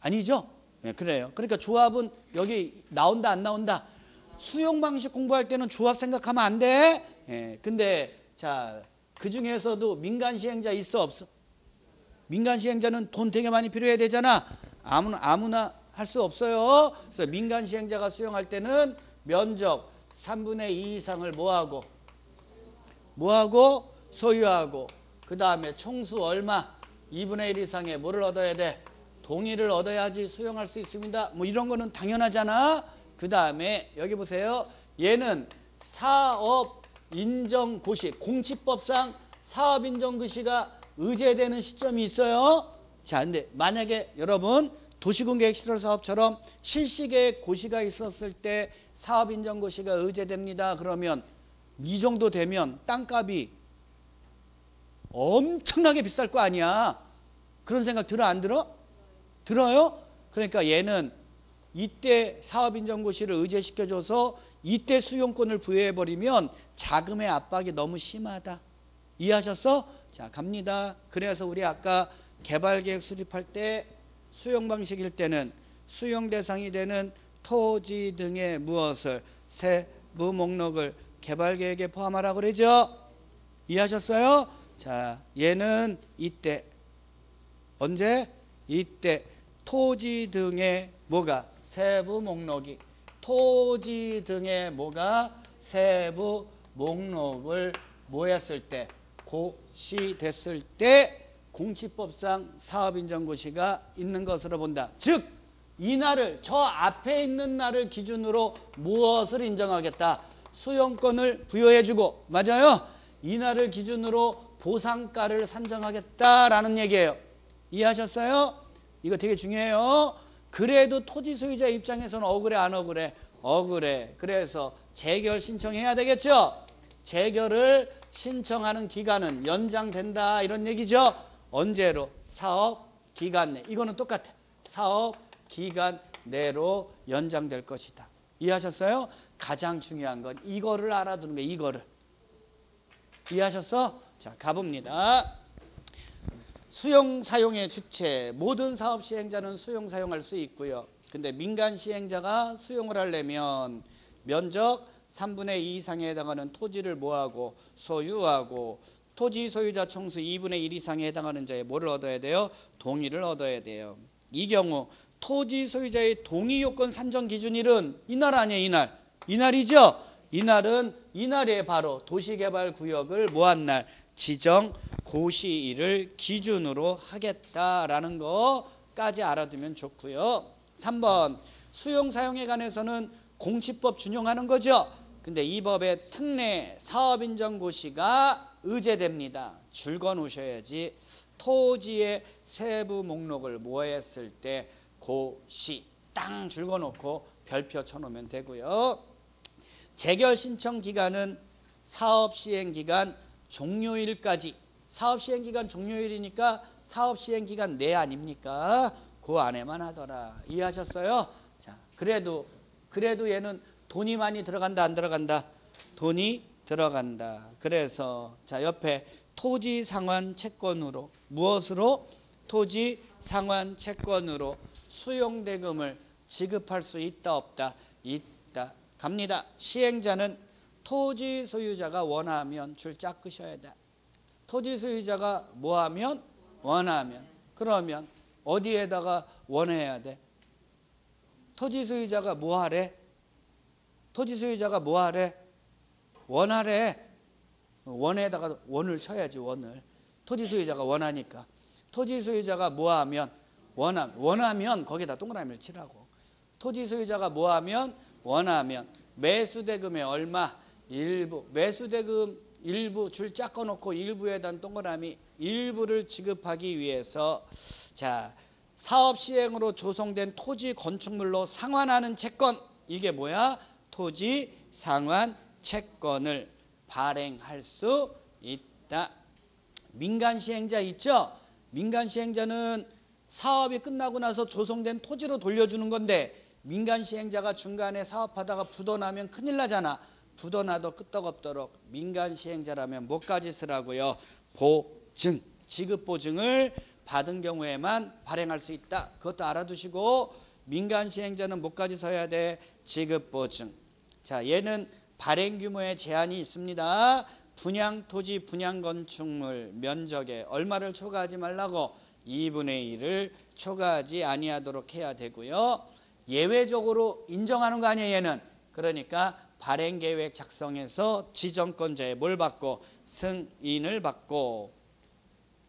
아니죠? 네, 그래요. 그러니까 조합은 여기 나온다, 안 나온다? 수용 방식 공부할 때는 조합 생각하면 안 돼. 예, 근데 자, 그 중에서도 민간 시행자 있어 없어? 민간 시행자는 돈 되게 많이 필요해야 되잖아. 아무나 아무나 할 수 없어요. 그래서 민간 시행자가 수용할 때는 면적 3분의 2 이상을 뭐하고 뭐하고 소유하고 그 다음에 총수 얼마 2분의 1 이상의 뭐를 얻어야 돼 동의를 얻어야지 수용할 수 있습니다 뭐 이런 거는 당연하잖아 그 다음에 여기 보세요 얘는 사업 인정 고시 공치법상 사업 인정 고시가 의제되는 시점이 있어요 자 근데 만약에 여러분 도시군계획 시설 사업처럼 실시계획 고시가 있었을 때 사업 인정 고시가 의제됩니다 그러면 이 정도 되면 땅값이 엄청나게 비쌀 거 아니야. 그런 생각 들어 안 들어? 들어요? 그러니까 얘는 이때 사업인정고시를 의제시켜줘서 이때 수용권을 부여해버리면 자금의 압박이 너무 심하다. 이해하셨어? 자, 갑니다. 그래서 우리 아까 개발 계획 수립할 때 수용 방식일 때는 수용 대상이 되는 토지 등의 무엇을 세부 목록을 개발 계획에 포함하라고 그러죠? 이해하셨어요? 자, 얘는 이때 언제? 이때 토지 등의 뭐가 세부 목록이 토지 등의 뭐가 세부 목록을 뭐했을 때 고시됐을 때 공시법상 사업인정고시가 있는 것으로 본다. 즉, 이 날을 저 앞에 있는 날을 기준으로 무엇을 인정하겠다? 수용권을 부여해주고 맞아요. 이 날을 기준으로 보상가를 산정하겠다라는 얘기예요. 이해하셨어요? 이거 되게 중요해요. 그래도 토지 소유자 입장에서는 억울해 안 억울해? 억울해. 그래서 재결 신청해야 되겠죠? 재결을 신청하는 기간은 연장된다 이런 얘기죠. 언제로? 사업 기간 내. 이거는 똑같아. 사업 기간 내로 연장될 것이다. 이해하셨어요? 가장 중요한 건 이거를 알아두는 거예요. 이거를. 이해하셨어? 자, 가봅니다. 수용 사용의 주체 모든 사업 시행자는 수용 사용할 수 있고요. 근데 민간 시행자가 수용을 하려면 면적 3분의 2 이상에 해당하는 토지를 뭐하고 소유하고 토지 소유자 총수 2분의 1 이상에 해당하는 자의 뭐를 얻어야 돼요? 동의를 얻어야 돼요. 이 경우 토지 소유자의 동의 요건 산정 기준일은 이날 아니에요, 이날. 이날이죠? 이날은 이날에 바로 도시개발구역을 뭐한 날 지정 고시일을 기준으로 하겠다라는 거까지 알아두면 좋고요. 3번 수용 사용에 관해서는 공시법 준용하는 거죠. 근데 이 법의 특례 사업인정고시가 의제됩니다. 줄거 놓으셔야지 토지의 세부 목록을 모했을 때 고시 땅 줄거 놓고 별표 쳐놓으면 되고요. 재결 신청 기간은 사업 시행 기간 종료일까지 사업 시행 기간 종료일이니까 사업 시행 기간 내 아닙니까? 그 안에만 하더라. 이해하셨어요? 자, 그래도 그래도 얘는 돈이 많이 들어간다 안 들어간다? 돈이 들어간다. 그래서 자, 옆에 토지 상환 채권으로 무엇으로 토지 상환 채권으로 수용 대금을 지급할 수 있다 없다? 있다. 갑니다. 시행자는 토지 소유자가 원하면 줄짝 끄셔야 돼. 토지 소유자가 뭐하면 원하면 그러면 어디에다가 원해야 돼? 토지 소유자가 뭐하래? 토지 소유자가 뭐 하래? 원하래. 원에다가 원을 쳐야지 원을. 토지 소유자가 원하니까. 토지 소유자가 뭐 하면 원하면 원하면 거기다 동그라미를 치라고. 토지 소유자가 뭐 하면 원하면 매수 대금의 얼마 일부 매수 대금 일부 줄 짝어 놓고 일부에 대한 동그라미 일부를 지급하기 위해서 자 사업 시행으로 조성된 토지 건축물로 상환하는 채권 이게 뭐야? 토지 상환 채권을 발행할 수 있다. 민간 시행자 있죠? 민간 시행자는 사업이 끝나고 나서 조성된 토지로 돌려주는 건데 민간 시행자가 중간에 사업하다가 부도나면 큰일 나잖아. 부도나도 끄떡없도록 민간 시행자라면 뭐까지 쓰라고요? 보증, 지급 보증을 받은 경우에만 발행할 수 있다. 그것도 알아두시고 민간 시행자는 뭐까지 써야 돼? 지급 보증. 자, 얘는 발행 규모에 제한이 있습니다. 분양 토지, 분양 건축물 면적에 얼마를 초과하지 말라고 2분의 1을 초과하지 아니하도록 해야 되고요. 예외적으로 인정하는 거 아니에요, 얘는. 그러니까 발행 계획 작성해서 지정권자에 뭘 받고 승인을 받고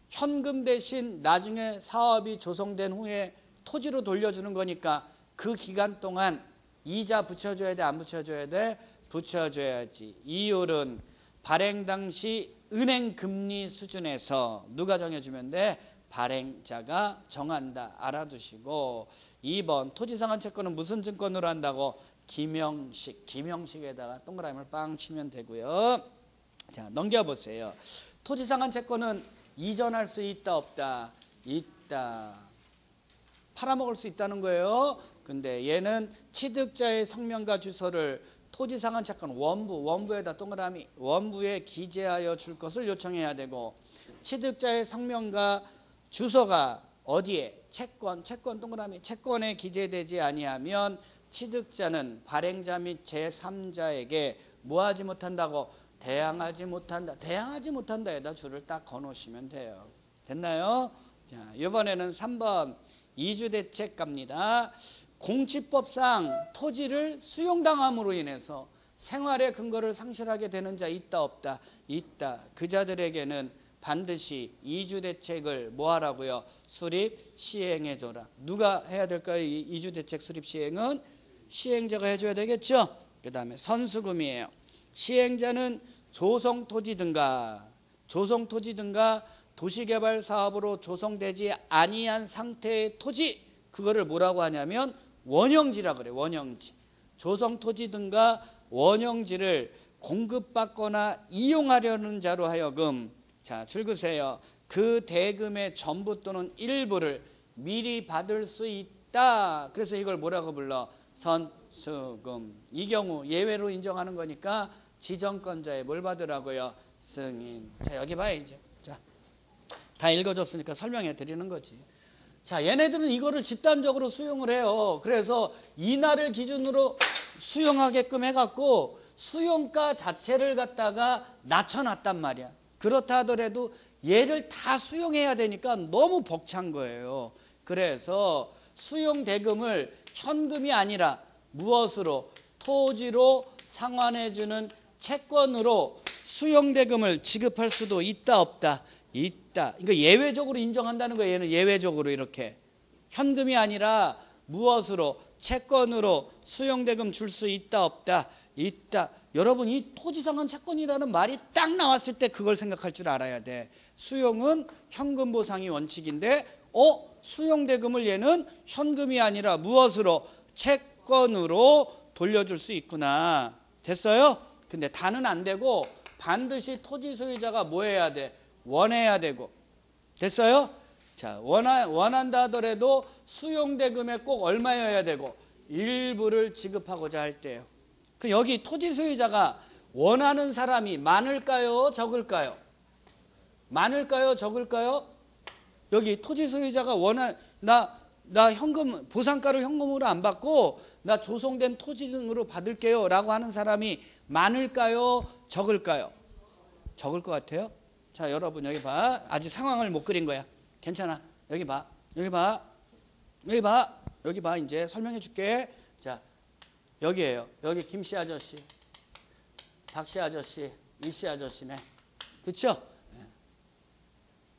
현금 대신 나중에 사업이 조성된 후에 토지로 돌려주는 거니까 그 기간 동안 이자 붙여줘야 돼, 안 붙여줘야 돼? 붙여줘야지. 이율은 발행 당시 은행 금리 수준에서 누가 정해주면 돼? 발행자가 정한다. 알아두시고 2번 토지상한 채권은 무슨 증권으로 한다고? 김영식. 김영식에다가 동그라미를 빵 치면 되고요. 자 넘겨보세요. 토지상한 채권은 이전할 수 있다 없다? 있다. 팔아먹을 수 있다는 거예요. 근데 얘는 취득자의 성명과 주소를 토지상한 채권 원부, 원부에다 동그라미, 원부에 기재하여 줄 것을 요청해야 되고 취득자의 성명과 주소가 어디에 채권, 채권 동그라미, 채권에 기재되지 아니하면 취득자는 발행자 및 제3자에게 뭐하지 못한다고 대항하지 못한다. 대항하지 못한다에다 줄을 딱 거놓으시면 돼요. 됐나요? 자, 이번에는 3번 이주 대책 갑니다. 공치법상 토지를 수용당함으로 인해서 생활의 근거를 상실하게 되는 자 있다 없다? 있다. 그 자들에게는 반드시 이주 대책을 뭐하라고요. 수립 시행해 줘라. 누가 해야 될까요? 이 이주대책 수립 시행은 시행자가 해줘야 되겠죠? 그 다음에 선수금이에요. 시행자는 조성토지 등가 조성토지 등가 도시개발 사업으로 조성되지 아니한 상태의 토지 그거를 뭐라고 하냐면 원형지라 그래 원형지. 조성 토지 등과 원형지를 공급받거나 이용하려는 자로 하여금 자 줄그세요. 그 대금의 전부 또는 일부를 미리 받을 수 있다. 그래서 이걸 뭐라고 불러? 선수금. 이 경우 예외로 인정하는 거니까 지정권자에 뭘 받으라고요? 승인. 자 여기 봐요 이제. 자 다 읽어줬으니까 설명해 드리는 거지. 자, 얘네들은 이거를 집단적으로 수용을 해요. 그래서 이날을 기준으로 수용하게끔 해갖고 수용가 자체를 갖다가 낮춰놨단 말이야. 그렇다 하더라도 얘를 다 수용해야 되니까 너무 벅찬 거예요. 그래서 수용 대금을 현금이 아니라 무엇으로 토지로 상환해주는 채권으로 수용 대금을 지급할 수도 있다 없다 있다. 그러니까 예외적으로 인정한다는 거예요. 얘는 예외적으로 이렇게 현금이 아니라 무엇으로 채권으로 수용대금 줄 수 있다 없다 있다. 여러분 이 토지상한 채권이라는 말이 딱 나왔을 때 그걸 생각할 줄 알아야 돼. 수용은 현금 보상이 원칙인데 어 수용대금을 얘는 현금이 아니라 무엇으로 채권으로 돌려줄 수 있구나. 됐어요? 근데 다는 안 되고 반드시 토지 소유자가 뭐 해야 돼? 원해야 되고 됐어요? 자 원하, 원한다 하더라도 수용대금에 꼭 얼마여야 되고 일부를 지급하고자 할 때요. 그 여기 토지 소유자가 원하는 사람이 많을까요? 적을까요? 많을까요? 적을까요? 여기 토지 소유자가 원한 나, 나 현금 보상가를 현금으로 안 받고 나 조성된 토지 등으로 받을게요 라고 하는 사람이 많을까요? 적을까요? 적을 것 같아요? 자, 여러분 여기 봐. 아직 상황을 못 그린 거야. 괜찮아. 여기 봐. 여기 봐. 여기 봐. 여기 봐. 이제 설명해 줄게. 자, 여기에요. 여기 김씨 아저씨, 박씨 아저씨, 이씨 아저씨네. 그쵸? 네.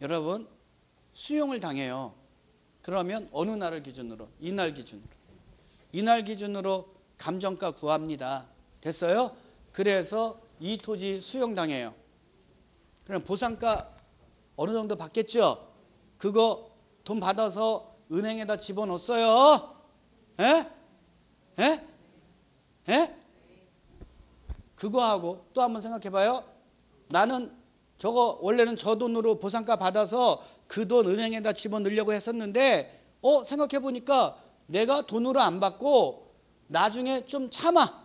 여러분, 수용을 당해요. 그러면 어느 날을 기준으로? 이날 기준으로. 이날 기준으로 감정가 구합니다. 됐어요? 그래서 이 토지 수용당해요. 그럼 보상가 어느 정도 받겠죠? 그거 돈 받아서 은행에다 집어넣었어요. 에? 에? 에? 그거하고 또 한번 생각해 봐요. 나는 저거 원래는 저 돈으로 보상가 받아서 그 돈 은행에다 집어넣으려고 했었는데 어 생각해 보니까 내가 돈으로 안 받고 나중에 좀 참아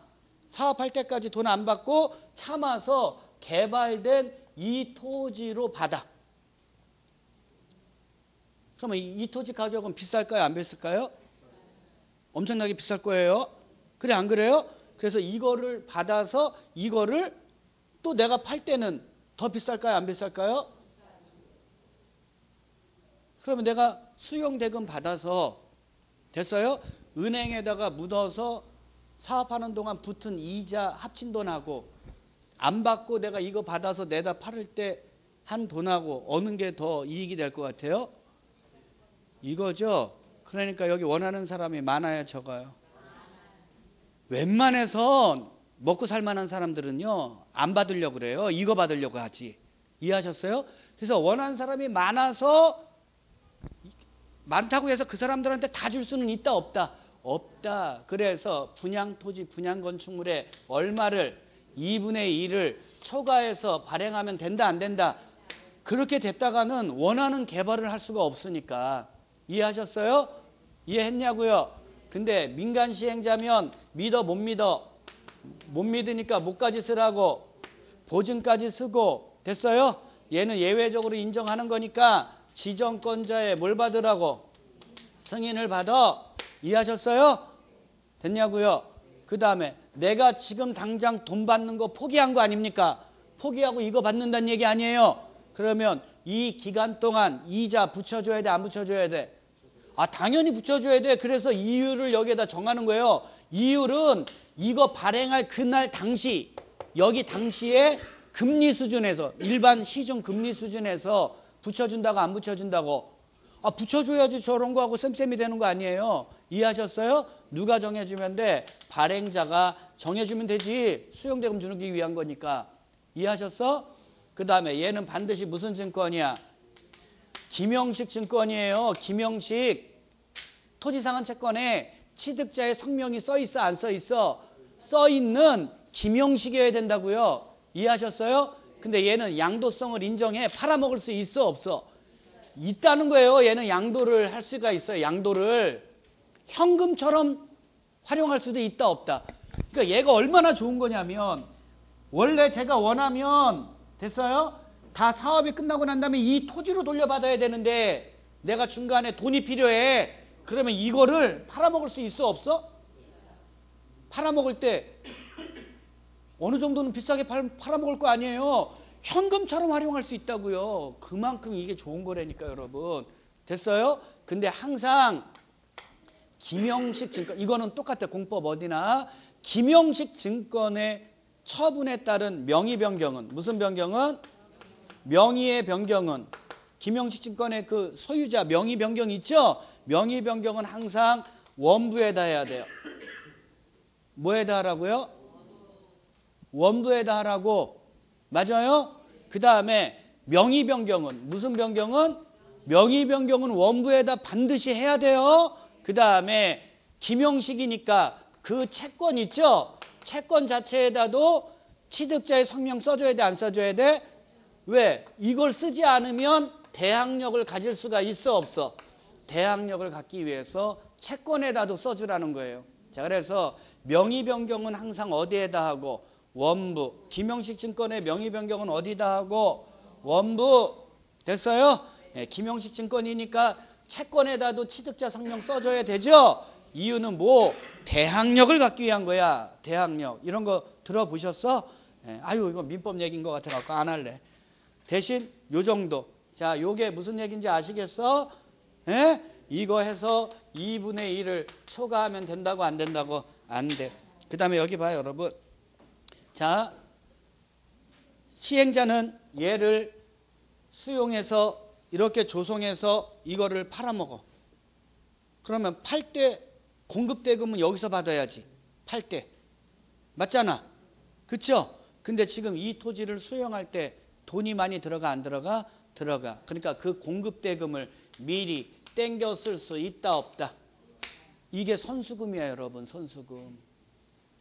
사업할 때까지 돈 안 받고 참아서 개발된 이 토지로 받아. 그러면 이, 이 토지 가격은 비쌀까요? 안 비쌀까요? 엄청나게 비쌀 거예요. 그래 안 그래요? 그래서 이거를 받아서 이거를 또 내가 팔 때는 더 비쌀까요? 안 비쌀까요? 그러면 내가 수용대금 받아서 됐어요? 은행에다가 묻어서 사업하는 동안 붙은 이자 합친 돈하고 안 받고 내가 이거 받아서 내다 팔을 때 한 돈하고 어느 게 더 이익이 될 것 같아요? 이거죠. 그러니까 여기 원하는 사람이 많아야 적어요. 웬만해서 먹고 살 만한 사람들은요, 안 받으려고 그래요. 이거 받으려고 하지. 이해하셨어요? 그래서 원하는 사람이 많아서 많다고 해서 그 사람들한테 다 줄 수는 있다 없다 없다 그래서 분양 토지 분양 건축물에 얼마를 2분의 1을 초과해서 발행하면 된다 안 된다 그렇게 됐다가는 원하는 개발을 할 수가 없으니까 이해하셨어요? 이해했냐고요? 근데 민간 시행자면 믿어 못 믿어 못 믿으니까 못까지 쓰라고 보증까지 쓰고 됐어요? 얘는 예외적으로 인정하는 거니까 지정권자에 뭘 받으라고 승인을 받아 이해하셨어요? 됐냐고요? 그 다음에 내가 지금 당장 돈 받는 거 포기한 거 아닙니까? 포기하고 이거 받는다는 얘기 아니에요. 그러면 이 기간 동안 이자 붙여줘야 돼, 안 붙여줘야 돼? 아, 당연히 붙여줘야 돼. 그래서 이율을 여기에다 정하는 거예요. 이율은 이거 발행할 그날 당시, 여기 당시에 금리 수준에서, 일반 시중 금리 수준에서 붙여준다고 안 붙여준다고. 아, 붙여줘야지 저런 거하고 쌤쌤이 되는 거 아니에요. 이해하셨어요? 누가 정해주면 돼? 발행자가 정해주면 되지. 수용대금 주기 위한 거니까. 이해하셨어? 그 다음에 얘는 반드시 무슨 증권이야? 김영식 증권이에요. 김영식. 토지상한 채권에 취득자의 성명이 써 있어, 안 써 있어? 써 있는 김영식이어야 된다고요. 이해하셨어요? 근데 얘는 양도성을 인정해 팔아먹을 수 있어, 없어? 있다는 거예요. 얘는 양도를 할 수가 있어요. 양도를. 현금처럼 활용할 수도 있다, 없다. 그러니까 얘가 얼마나 좋은 거냐면 원래 제가 원하면 됐어요? 다 사업이 끝나고 난 다음에 이 토지로 돌려받아야 되는데 내가 중간에 돈이 필요해. 그러면 이거를 팔아먹을 수 있어 없어? 팔아먹을 때 어느 정도는 비싸게 팔, 팔아먹을 거 아니에요. 현금처럼 활용할 수 있다고요. 그만큼 이게 좋은 거라니까 여러분. 됐어요? 근데 항상 김영식 증권 이거는 똑같아 공법 어디나 김영식 증권의 처분에 따른 명의 변경은 무슨 변경은 명의의 변경은 김영식 증권의 그 소유자 명의 변경 있죠? 명의 변경은 항상 원부에다 해야 돼요. 뭐에다 하라고요? 원부에다 하라고 맞아요? 그 다음에 명의 변경은 무슨 변경은 명의 변경은 원부에다 반드시 해야 돼요. 그 다음에 김영식이니까 그 채권 있죠? 채권 자체에다도 취득자의 성명 써줘야 돼, 안 써줘야 돼? 왜? 이걸 쓰지 않으면 대항력을 가질 수가 있어, 없어? 대항력을 갖기 위해서 채권에다도 써주라는 거예요. 자, 그래서 명의 변경은 항상 어디에다 하고 원부. 김영식 증권의 명의 변경은 어디다 하고 원부. 됐어요? 네, 김영식 증권이니까 채권에다도 취득자 성명 써줘야 되죠? 이유는 뭐? 대항력을 갖기 위한 거야. 대항력. 이런 거 들어보셨어? 네, 아유, 이거 민법 얘기인 것 같아갖고 안 할래. 대신 요 정도. 자, 요게 무슨 얘기인지 아시겠어? 예? 이거 해서 2분의 1을 초과하면 된다고 안 된다고? 안 돼. 그 다음에 여기 봐요, 여러분. 자, 시행자는 얘를 수용해서 이렇게 조성해서 이거를 팔아먹어. 그러면 팔 때 공급대금은 여기서 받아야지. 팔 때. 맞잖아. 그쵸? 근데 지금 이 토지를 수용할 때 돈이 많이 들어가 안 들어가? 들어가. 그러니까 그 공급대금을 미리 쓸수 있다 없다. 이게 선수금이야 여러분 선수금.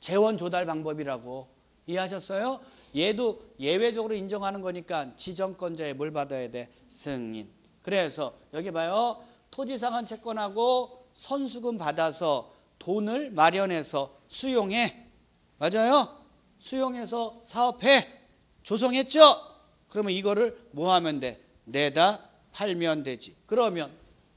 재원 조달 방법이라고. 이해하셨어요? 얘도 예외적으로 인정하는 거니까 지정권자에 뭘 받아야 돼? 승인. 그래서 여기 봐요. 토지상한 채권하고 선수금 받아서 돈을 마련해서 수용해. 맞아요? 수용해서 사업해. 조성했죠? 그러면 이거를 뭐 하면 돼? 내다 팔면 되지. 그러면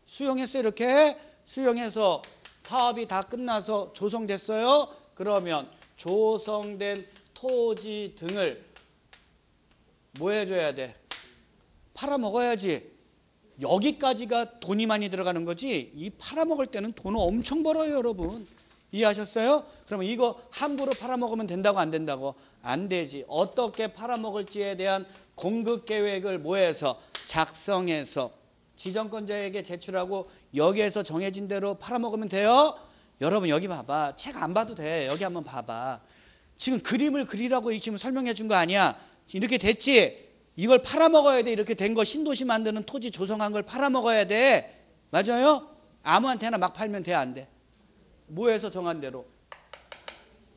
수용했어 이렇게 수용해서 사업이 다 끝나서 조성됐어요. 그러면 조성된 토지 등을 뭐 해줘야 돼? 팔아먹어야지. 여기까지가 돈이 많이 들어가는 거지 이 팔아먹을 때는 돈을 엄청 벌어요 여러분 이해하셨어요? 그러면 이거 함부로 팔아먹으면 된다고 안 된다고? 안 되지 어떻게 팔아먹을지에 대한 공급 계획을 뭐해서 작성해서 지정권자에게 제출하고 여기에서 정해진 대로 팔아먹으면 돼요? 여러분 여기 봐봐 책 안 봐도 돼 여기 한번 봐봐 지금 그림을 그리라고 지금 설명해 준 거 아니야 이렇게 됐지 이걸 팔아먹어야 돼. 이렇게 된 거 신도시 만드는 토지 조성한 걸 팔아먹어야 돼. 맞아요? 아무한테나 막 팔면 돼, 안 돼? 뭐에서 정한 대로?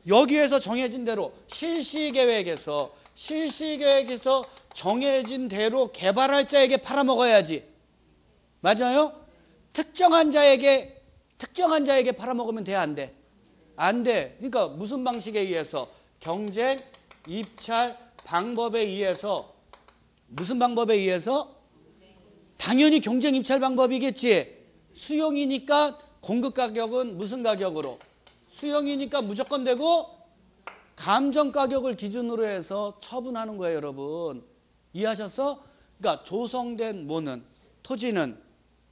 여기에서 정해진 대로 실시계획에서 실시계획에서 정해진 대로 개발할 자에게 팔아먹어야지. 맞아요? 특정한 자에게 특정한 자에게 팔아먹으면 돼, 안 돼? 안 돼. 그러니까 무슨 방식에 의해서 경쟁, 입찰, 방법에 의해서 무슨 방법에 의해서? 당연히 경쟁 입찰 방법이겠지. 수용이니까 공급 가격은 무슨 가격으로? 수용이니까 무조건 되고 감정 가격을 기준으로 해서 처분하는 거예요, 여러분. 이해하셨어? 그러니까 조성된 뭐는 토지는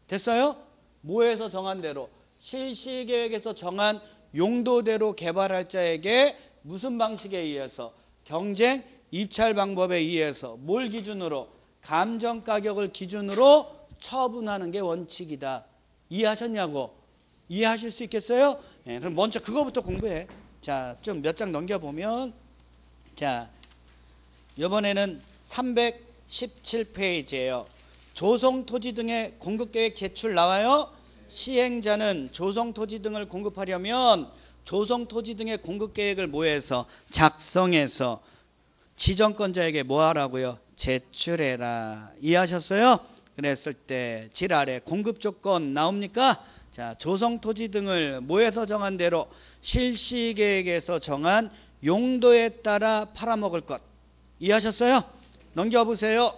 됐어요? 뭐에서 정한 대로 실시 계획에서 정한 용도대로 개발할 자에게 무슨 방식에 의해서 경쟁 입찰 방법에 의해서 뭘 기준으로 감정 가격을 기준으로 처분하는 게 원칙이다. 이해하셨냐고? 이해하실 수 있겠어요? 네, 그럼 먼저 그거부터 공부해. 자, 좀 몇 장 넘겨보면, 자, 이번에는 317페이지예요. 조성 토지 등의 공급 계획 제출 나와요. 시행자는 조성 토지 등을 공급하려면 조성 토지 등의 공급 계획을 모해서 작성해서 지정권자에게 뭐 하라고요? 제출해라. 이해하셨어요? 그랬을 때 질 아래 공급 조건 나옵니까? 자, 조성 토지 등을 뭐에서 정한 대로 실시 계획에서 정한 용도에 따라 팔아먹을 것. 이해하셨어요? 넘겨보세요.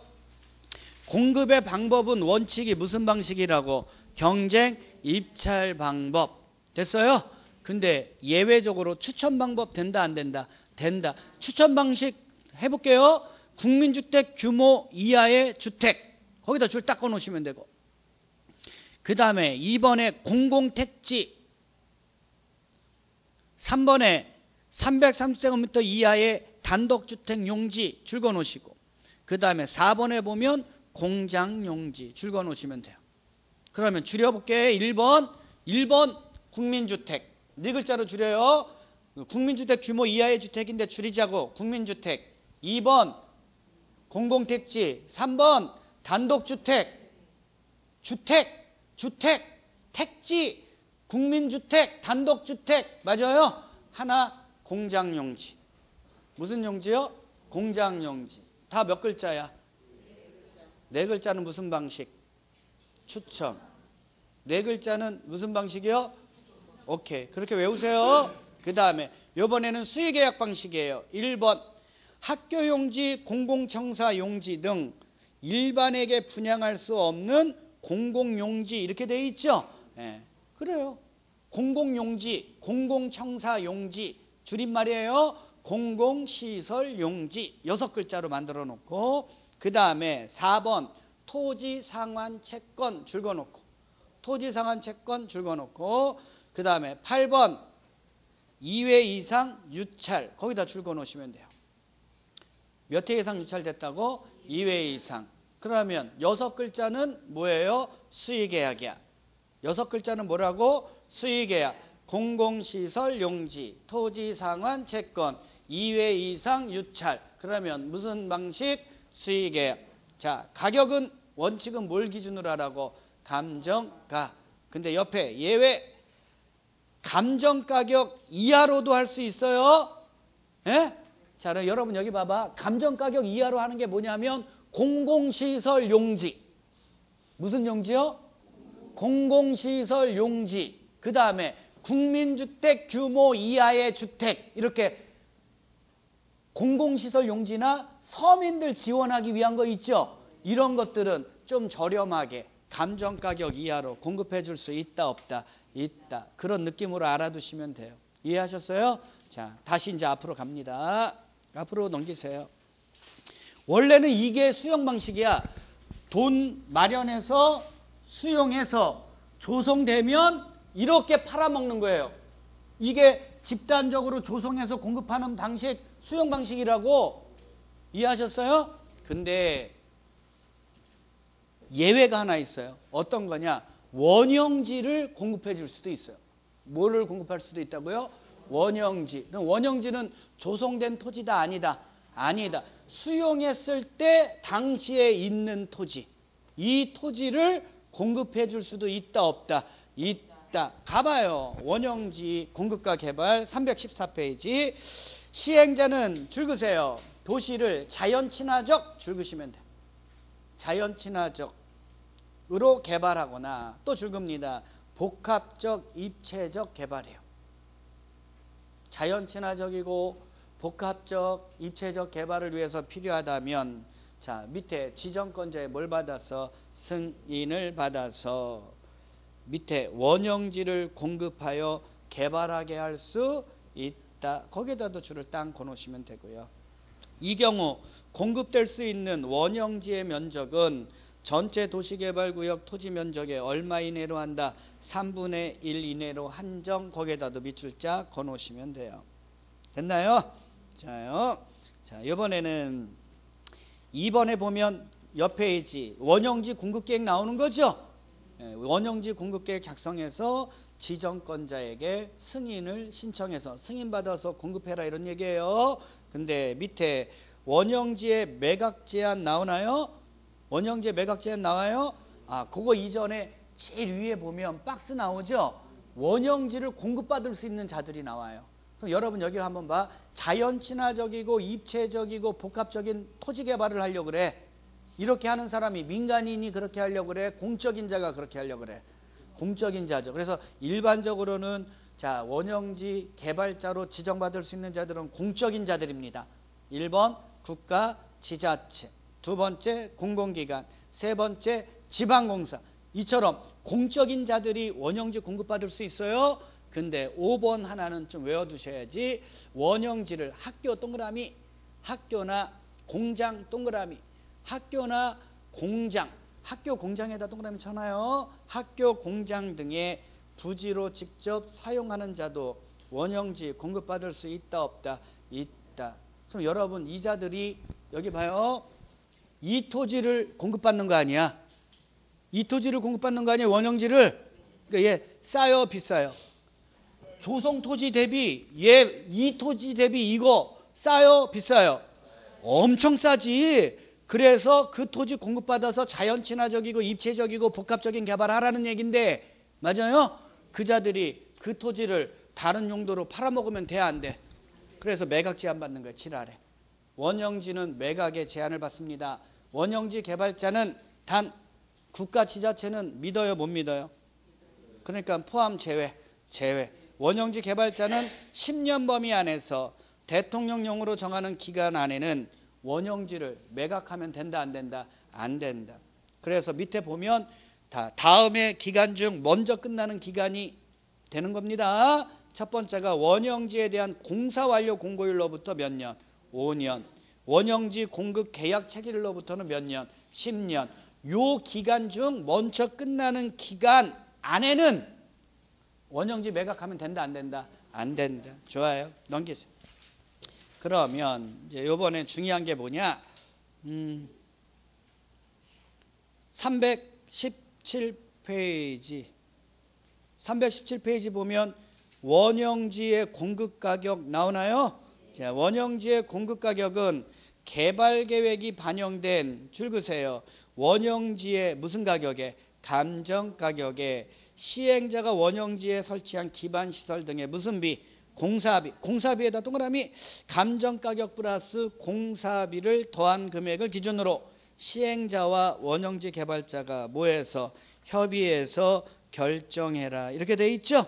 공급의 방법은 원칙이 무슨 방식이라고? 경쟁, 입찰 방법. 됐어요? 근데 예외적으로 추천 방법 된다, 안 된다? 된다. 추천 방식 해볼게요. 국민주택 규모 이하의 주택. 거기다 줄딱 꺼놓으시면 되고. 그 다음에 2번에 공공택지. 3번에 330제곱미터 이하의 단독주택 용지 줄 거 놓으시고. 그 다음에 4번에 보면 공장 용지 줄 거 놓으시면 돼요. 그러면 줄여볼게. 1번. 1번 국민주택. 네 글자로 줄여요. 국민주택 규모 이하의 주택인데 줄이자고. 국민주택. 2번 공공택지, 3번 단독주택, 주택, 주택, 택지, 국민주택, 단독주택 맞아요? 하나 공장용지. 무슨 용지요? 공장용지. 다 몇 글자야? 네 글자는 무슨 방식? 추천. 네 글자는 무슨 방식이요? 오케이. 그렇게 외우세요. 그 다음에 이번에는 수의계약 방식이에요. 1번 학교 용지, 공공청사 용지 등 일반에게 분양할 수 없는 공공용지 이렇게 돼 있죠. 예, 그래요. 공공용지, 공공청사 용지 줄임말이에요. 공공시설 용지 여섯 글자로 만들어 놓고 그 다음에 4번 토지 상환 채권 줄거 놓고 토지 상환 채권 줄거 놓고 그 다음에 8번 2회 이상 유찰 거기다 줄거 놓으시면 돼요. 몇 회 이상 유찰됐다고? 2회 이상. 그러면 여섯 글자는 뭐예요? 수의계약이야. 여섯 글자는 뭐라고? 수의계약. 공공시설 용지, 토지 상환 채권, 2회 이상 유찰. 그러면 무슨 방식? 수의계약. 자, 가격은 원칙은 뭘 기준으로 하라고? 감정가. 근데 옆에 예외 감정 가격 이하로도 할 수 있어요. 예? 자, 그럼 여러분 여기 봐봐. 감정 가격 이하로 하는 게 뭐냐면 공공시설 용지. 무슨 용지요? 공공시설 용지. 그 다음에 국민주택 규모 이하의 주택. 이렇게 공공시설 용지나 서민들 지원하기 위한 거 있죠? 이런 것들은 좀 저렴하게 감정 가격 이하로 공급해 줄 수 있다 없다 있다 그런 느낌으로 알아두시면 돼요 이해하셨어요? 자 다시 이제 앞으로 갑니다 앞으로 넘기세요. 원래는 이게 수용 방식이야. 돈 마련해서 수용해서 조성되면 이렇게 팔아먹는 거예요. 이게 집단적으로 조성해서 공급하는 방식, 수용 방식이라고 이해하셨어요? 근데 예외가 하나 있어요. 어떤 거냐? 원형지를 공급해 줄 수도 있어요. 뭐를 공급할 수도 있다고요? 원형지. 원형지는 조성된 토지다 아니다. 아니다. 수용했을 때 당시에 있는 토지. 이 토지를 공급해 줄 수도 있다 없다. 있다. 가봐요. 원형지 공급과 개발 314페이지. 시행자는 줄그세요. 도시를 자연 친화적 줄그시면 돼. 자연 친화적 으로 개발하거나 또 줄급니다. 복합적 입체적 개발이에요. 자연 친화적이고 복합적 입체적 개발을 위해서 필요하다면 자 밑에 지정권자에 뭘 받아서 승인을 받아서 밑에 원형지를 공급하여 개발하게 할 수 있다. 거기에다도 줄을 땅 거놓으시면 되고요. 이 경우 공급될 수 있는 원형지의 면적은 전체 도시개발구역 토지 면적의 얼마 이내로 한다? 3분의 1 이내로 한정 거기에다도 밑줄자 거놓으시면 돼요. 됐나요? 자요. 자, 이번에는 2번에 보면 옆 페이지 원형지 공급계획 나오는 거죠? 예, 원형지 공급계획 작성해서 지정권자에게 승인을 신청해서 승인받아서 공급해라 이런 얘기예요. 근데 밑에 원형지의 매각 제한 나오나요? 원형지의 매각 제한 나와요? 아, 그거 이전에 제일 위에 보면 박스 나오죠? 원형지를 공급받을 수 있는 자들이 나와요. 그럼 여러분 여기를 한번 봐. 자연 친화적이고 입체적이고 복합적인 토지 개발을 하려고 그래. 이렇게 하는 사람이 민간인이 그렇게 하려고 그래. 공적인 자가 그렇게 하려고 그래. 공적인 자죠. 그래서 일반적으로는 자, 원형지 개발자로 지정받을 수 있는 자들은 공적인 자들입니다. 1번 국가 지자체, 두 번째 공공기관, 세 번째 지방공사. 이처럼 공적인 자들이 원형지 공급받을 수 있어요. 근데 5번 하나는 좀 외워두셔야지. 원형지를 학교 동그라미, 학교나 공장 동그라미, 학교나 공장, 학교 공장에다 동그라미 쳐놔요. 학교 공장 등의 부지로 직접 사용하는 자도 원형지 공급받을 수 있다 없다 있다. 그럼 여러분 이 자들이 여기 봐요. 이 토지를 공급받는 거 아니야? 이 토지를 공급받는 거 아니야? 원형지를 그러니까 얘 싸요 비싸요? 조성 토지 대비 얘 이 토지 대비 이거 싸요 비싸요? 엄청 싸지. 그래서 그 토지 공급받아서 자연 친화적이고 입체적이고 복합적인 개발하라는 얘기인데 맞아요? 그 자들이 그 토지를 다른 용도로 팔아먹으면 돼 안 돼? 그래서 매각 제한 받는 거예요. 7알에. 원형지는 매각에 제한을 받습니다. 원형지 개발자는 단 국가 지자체는 믿어요 못 믿어요? 그러니까 포함 제외. 제외. 원형지 개발자는 10년 범위 안에서 대통령령으로 정하는 기간 안에는 원형지를 매각하면 된다 안 된다? 안 된다. 그래서 밑에 보면 다 다음에 기간 중 먼저 끝나는 기간이 되는 겁니다. 첫 번째가 원형지에 대한 공사 완료 공고일로부터 몇 년? 5년. 원형지 공급 계약 체결일로부터는 몇 년? 10년. 요 기간 중 먼저 끝나는 기간 안에는 원형지 매각하면 된다 안 된다? 안 된다. 좋아요. 넘기세요. 그러면 이제 요번에 중요한 게 뭐냐? 음, 317페이지 317페이지 보면 원형지의 공급 가격 나오나요? 자, 원형지의 공급 가격은 개발 계획이 반영된 줄 그세요. 원형지의 무슨 가격에? 감정 가격에 시행자가 원형지에 설치한 기반 시설 등의 무슨 비? 공사비. 공사비에다 동그라미 감정 가격 플러스 공사비를 더한 금액을 기준으로 시행자와 원형지 개발자가 모여서 협의해서 결정해라. 이렇게 돼 있죠?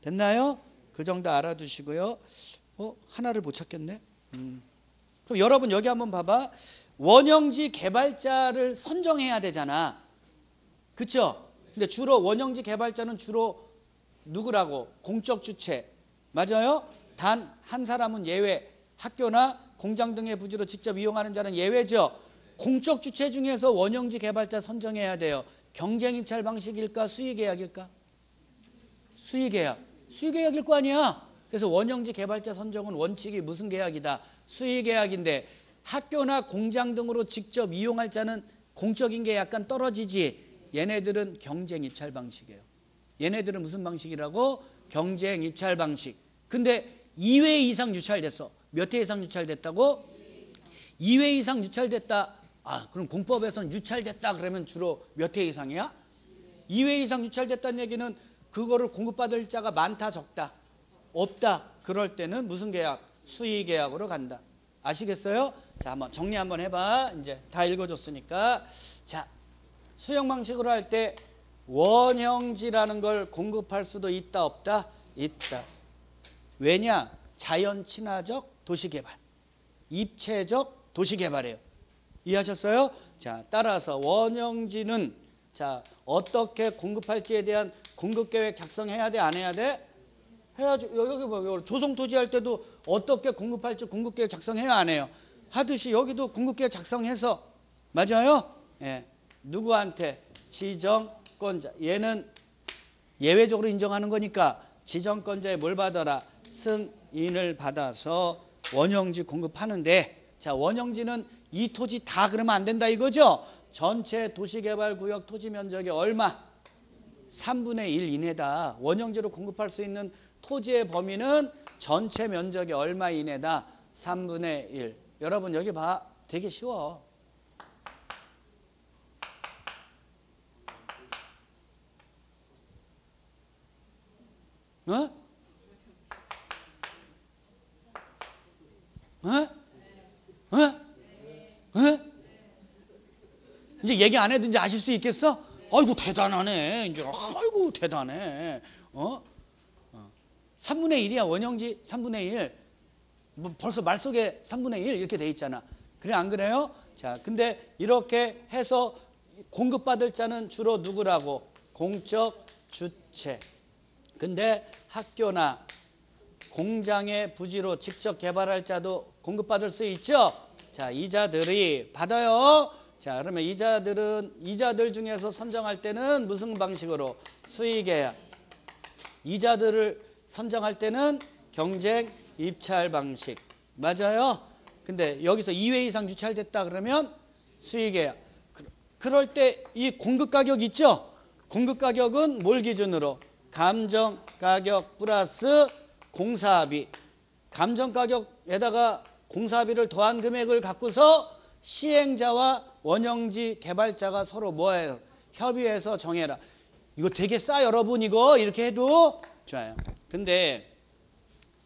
됐나요? 그 정도 알아두시고요. 어, 하나를 못 찾겠네. 음. 그럼 여러분 여기 한번 봐봐. 원형지 개발자를 선정해야 되잖아. 그쵸? 근데 주로 원형지 개발자는 주로 누구라고? 공적 주체. 맞아요? 단 한 사람은 예외. 학교나 공장 등의 부지로 직접 이용하는 자는 예외죠. 공적 주체 중에서 원형지 개발자 선정해야 돼요. 경쟁 입찰 방식일까 수의 계약일까? 수의 계약. 수의 계약일 거 아니야. 그래서 원형지 개발자 선정은 원칙이 무슨 계약이다? 수의 계약인데 학교나 공장 등으로 직접 이용할 자는 공적인 게 약간 떨어지지. 얘네들은 경쟁 입찰 방식이에요. 얘네들은 무슨 방식이라고? 경쟁 입찰 방식. 근데 2회 이상 유찰됐어. 몇 회 이상 유찰됐다고? 2회 이상 유찰됐다. 아, 그럼 공법에서는 유찰됐다 그러면 주로 몇 회 이상이야? 2회 이상 유찰됐다는 얘기는 그거를 공급받을 자가 많다 적다 없다 그럴 때는 무슨 계약? 수의 계약으로 간다. 아시겠어요? 자, 한번 정리 한번 해봐. 이제 다 읽어줬으니까. 자, 수용 방식으로 할 때 원형지라는 걸 공급할 수도 있다 없다? 있다. 왜냐? 자연 친화적 도시 개발. 입체적 도시 개발이에요. 이해하셨어요? 자, 따라서 원형지는 자, 어떻게 공급할지에 대한 공급 계획 작성해야 돼, 안 해야 돼? 해야죠. 여기 뭐 조성 토지 할 때도 어떻게 공급할지 공급 계획 작성해야 안 해요. 하듯이 여기도 공급 계획 작성해서 맞아요? 예. 누구한테 지정권자. 얘는 예외적으로 인정하는 거니까 지정권자에 뭘 받아라? 승인을 받아서 원형지 공급하는데 자, 원형지는 이 토지 다 그러면 안 된다 이거죠? 전체 도시개발구역 토지 면적의 얼마? 3분의 1 이내다. 원형지로 공급할 수 있는 토지의 범위는 전체 면적의 얼마 이내다. 3분의 1. 여러분 여기 봐. 되게 쉬워. 어? 어? 어? 어? 이제 얘기 안 해도 이제 아실 수 있겠어? 아이고 대단하네. 이제 아이고 대단해. 어? 어. 3분의 1이야 원형지 3분의 1. 뭐 벌써 말 속에 3분의 1 이렇게 돼 있잖아. 그래 안 그래요? 자, 근데 이렇게 해서 공급받을 자는 주로 누구라고? 공적 주체. 근데 학교나 공장의 부지로 직접 개발할 자도 공급받을 수 있죠? 자, 이자들이 받아요. 자, 그러면 이자들은 이자들 중에서 선정할 때는 무슨 방식으로 수의계약 이자들을 선정할 때는 경쟁 입찰 방식. 맞아요? 근데 여기서 2회 이상 유찰됐다 그러면 수의계약. 그럴 때 이 공급 가격 있죠? 공급 가격은 뭘 기준으로? 감정 가격 플러스 공사비. 감정 가격에다가 공사비를 더한 금액을 갖고서 시행자와 원형지 개발자가 서로 뭐예요? 협의해서 정해라. 이거 되게 싸 여러분 이거 이렇게 해도 좋아요. 근데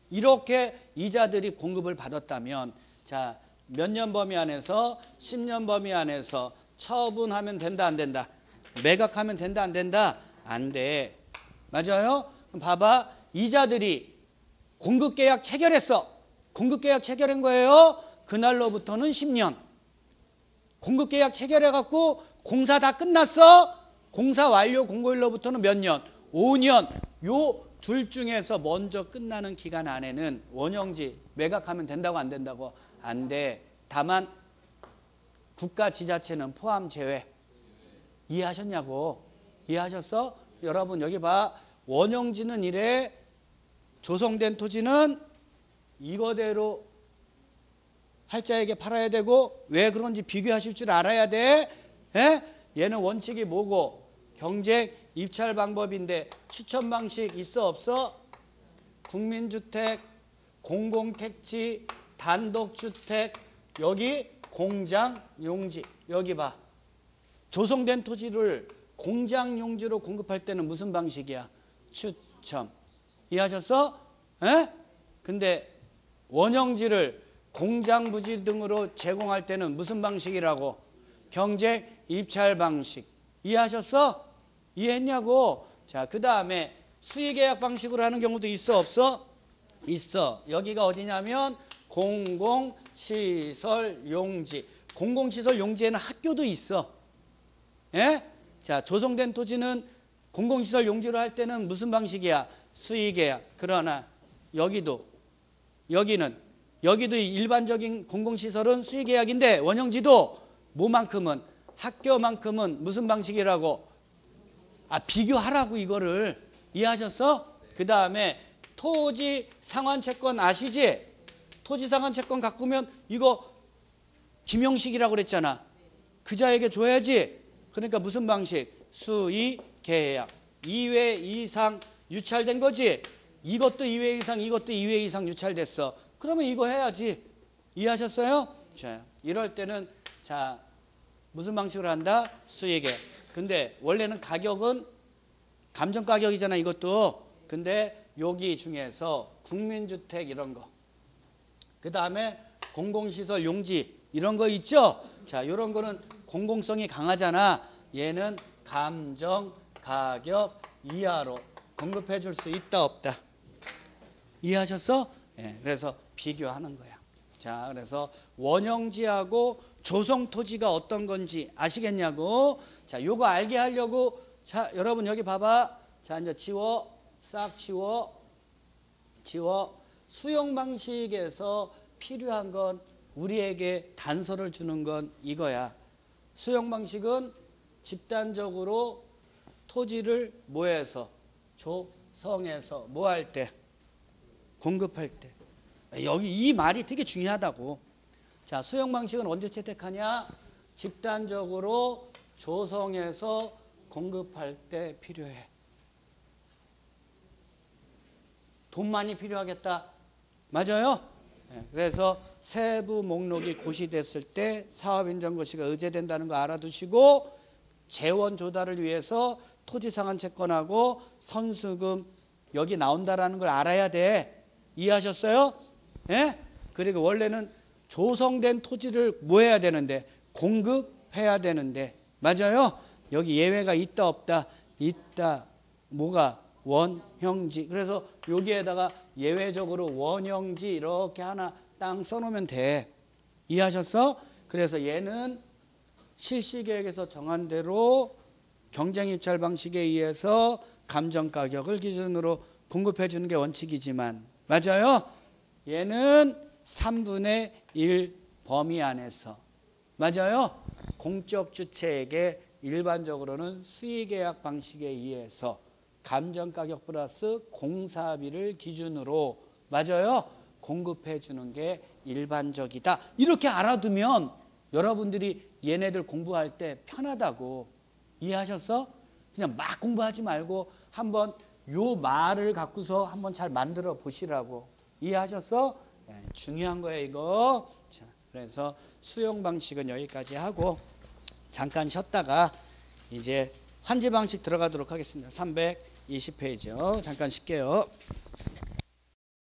이렇게 이자들이 공급을 받았다면 자 몇 년 범위 안에서 10년 범위 안에서 처분하면 된다 안 된다? 매각하면 된다 안 된다? 안 돼. 맞아요? 봐봐 이자들이 공급 계약 체결했어. 공급 계약 체결한 거예요. 그날로부터는 10년. 공급 계약 체결해 갖고 공사 다 끝났어. 공사 완료 공고일로부터는 몇 년? 5년. 요 둘 중에서 먼저 끝나는 기간 안에는 원형지 매각하면 된다고 안 된다고? 안 돼. 다만 국가 지자체는 포함 제외. 이해하셨냐고? 이해하셨어? 여러분 여기 봐. 원형지는 이래 조성된 토지는 이거대로 할자에게 팔아야 되고 왜 그런지 비교하실 줄 알아야 돼. 에? 얘는 원칙이 뭐고 경쟁 입찰 방법인데 추천 방식 있어 없어? 국민주택, 공공택지, 단독주택 여기 공장 용지 여기 봐. 조성된 토지를 공장 용지로 공급할 때는 무슨 방식이야? 추첨. 이해하셨어? 에? 근데 원형지를 공장 부지 등으로 제공할 때는 무슨 방식이라고? 경쟁 입찰 방식. 이해하셨어? 이해했냐고? 자, 그 다음에 수의계약 방식으로 하는 경우도 있어, 없어? 있어. 여기가 어디냐면 공공시설 용지. 공공시설 용지에는 학교도 있어. 예? 자, 조성된 토지는 공공시설 용지로 할 때는 무슨 방식이야? 수의계약. 그러나 여기도 여기는 여기도 일반적인 공공시설은 수의계약인데 원형지도 뭐만큼은 학교만큼은 무슨 방식이라고 아 비교하라고 이거를 이해하셨어? 그 다음에 토지 상환 채권 아시지? 토지 상환 채권 갖고면 이거 김용식이라고 그랬잖아. 그자에게 줘야지. 그러니까 무슨 방식? 수의 계약. 2회 이상 유찰된 거지. 이것도 2회 이상, 이것도 2회 이상 유찰됐어. 그러면 이거 해야지. 이해하셨어요? 자, 이럴 때는 자 무슨 방식으로 한다? 수익에. 근데 원래는 가격은 감정 가격이잖아 이것도. 근데 여기 중에서 국민주택 이런 거. 그 다음에 공공시설 용지 이런 거 있죠? 자, 이런 거는 공공성이 강하잖아. 얘는 감정 가격 이하로 공급해 줄 수 있다 없다. 이해하셨어? 예, 그래서 비교하는 거야. 자, 그래서 원형지하고 조성 토지가 어떤 건지 아시겠냐고. 자, 요거 알게 하려고 자, 여러분 여기 봐봐. 자, 이제 지워. 싹 지워. 지워. 수용 방식에서 필요한 건 우리에게 단서를 주는 건 이거야. 수용 방식은 집단적으로 토지를 뭐해서 조성해서 뭐 할 때 공급할 때 여기 이 말이 되게 중요하다고. 자, 수용 방식은 언제 채택하냐? 집단적으로 조성해서 공급할 때 필요해. 돈 많이 필요하겠다. 맞아요? 네, 그래서 세부 목록이 고시됐을 때 사업인정 고시가 의제된다는 거 알아두시고 재원 조달을 위해서 토지 상환 채권하고 선수금 여기 나온다라는 걸 알아야 돼. 이해하셨어요? 예? 그리고 원래는 조성된 토지를 뭐 해야 되는데? 공급해야 되는데. 맞아요? 여기 예외가 있다 없다? 있다. 뭐가? 원형지. 그래서 여기에다가 예외적으로 원형지 이렇게 하나 땅 써놓으면 돼. 이해하셨어? 그래서 얘는 실시계획에서 정한 대로 경쟁 입찰 방식에 의해서 감정 가격을 기준으로 공급해 주는 게 원칙이지만. 맞아요? 얘는 3분의 1 범위 안에서 맞아요? 공적 주체에게 일반적으로는 수의계약 방식에 의해서 감정 가격 플러스 공사비를 기준으로 맞아요? 공급해 주는 게 일반적이다. 이렇게 알아두면 여러분들이 얘네들 공부할 때 편하다고 이해하셨어? 그냥 막 공부하지 말고 한번 요 말을 갖고서 한번 잘 만들어 보시라고 이해하셨어? 네, 중요한 거예요 이거. 자, 그래서 수용 방식은 여기까지 하고 잠깐 쉬었다가 이제 환지 방식 들어가도록 하겠습니다. 320페이지요. 잠깐 쉴게요.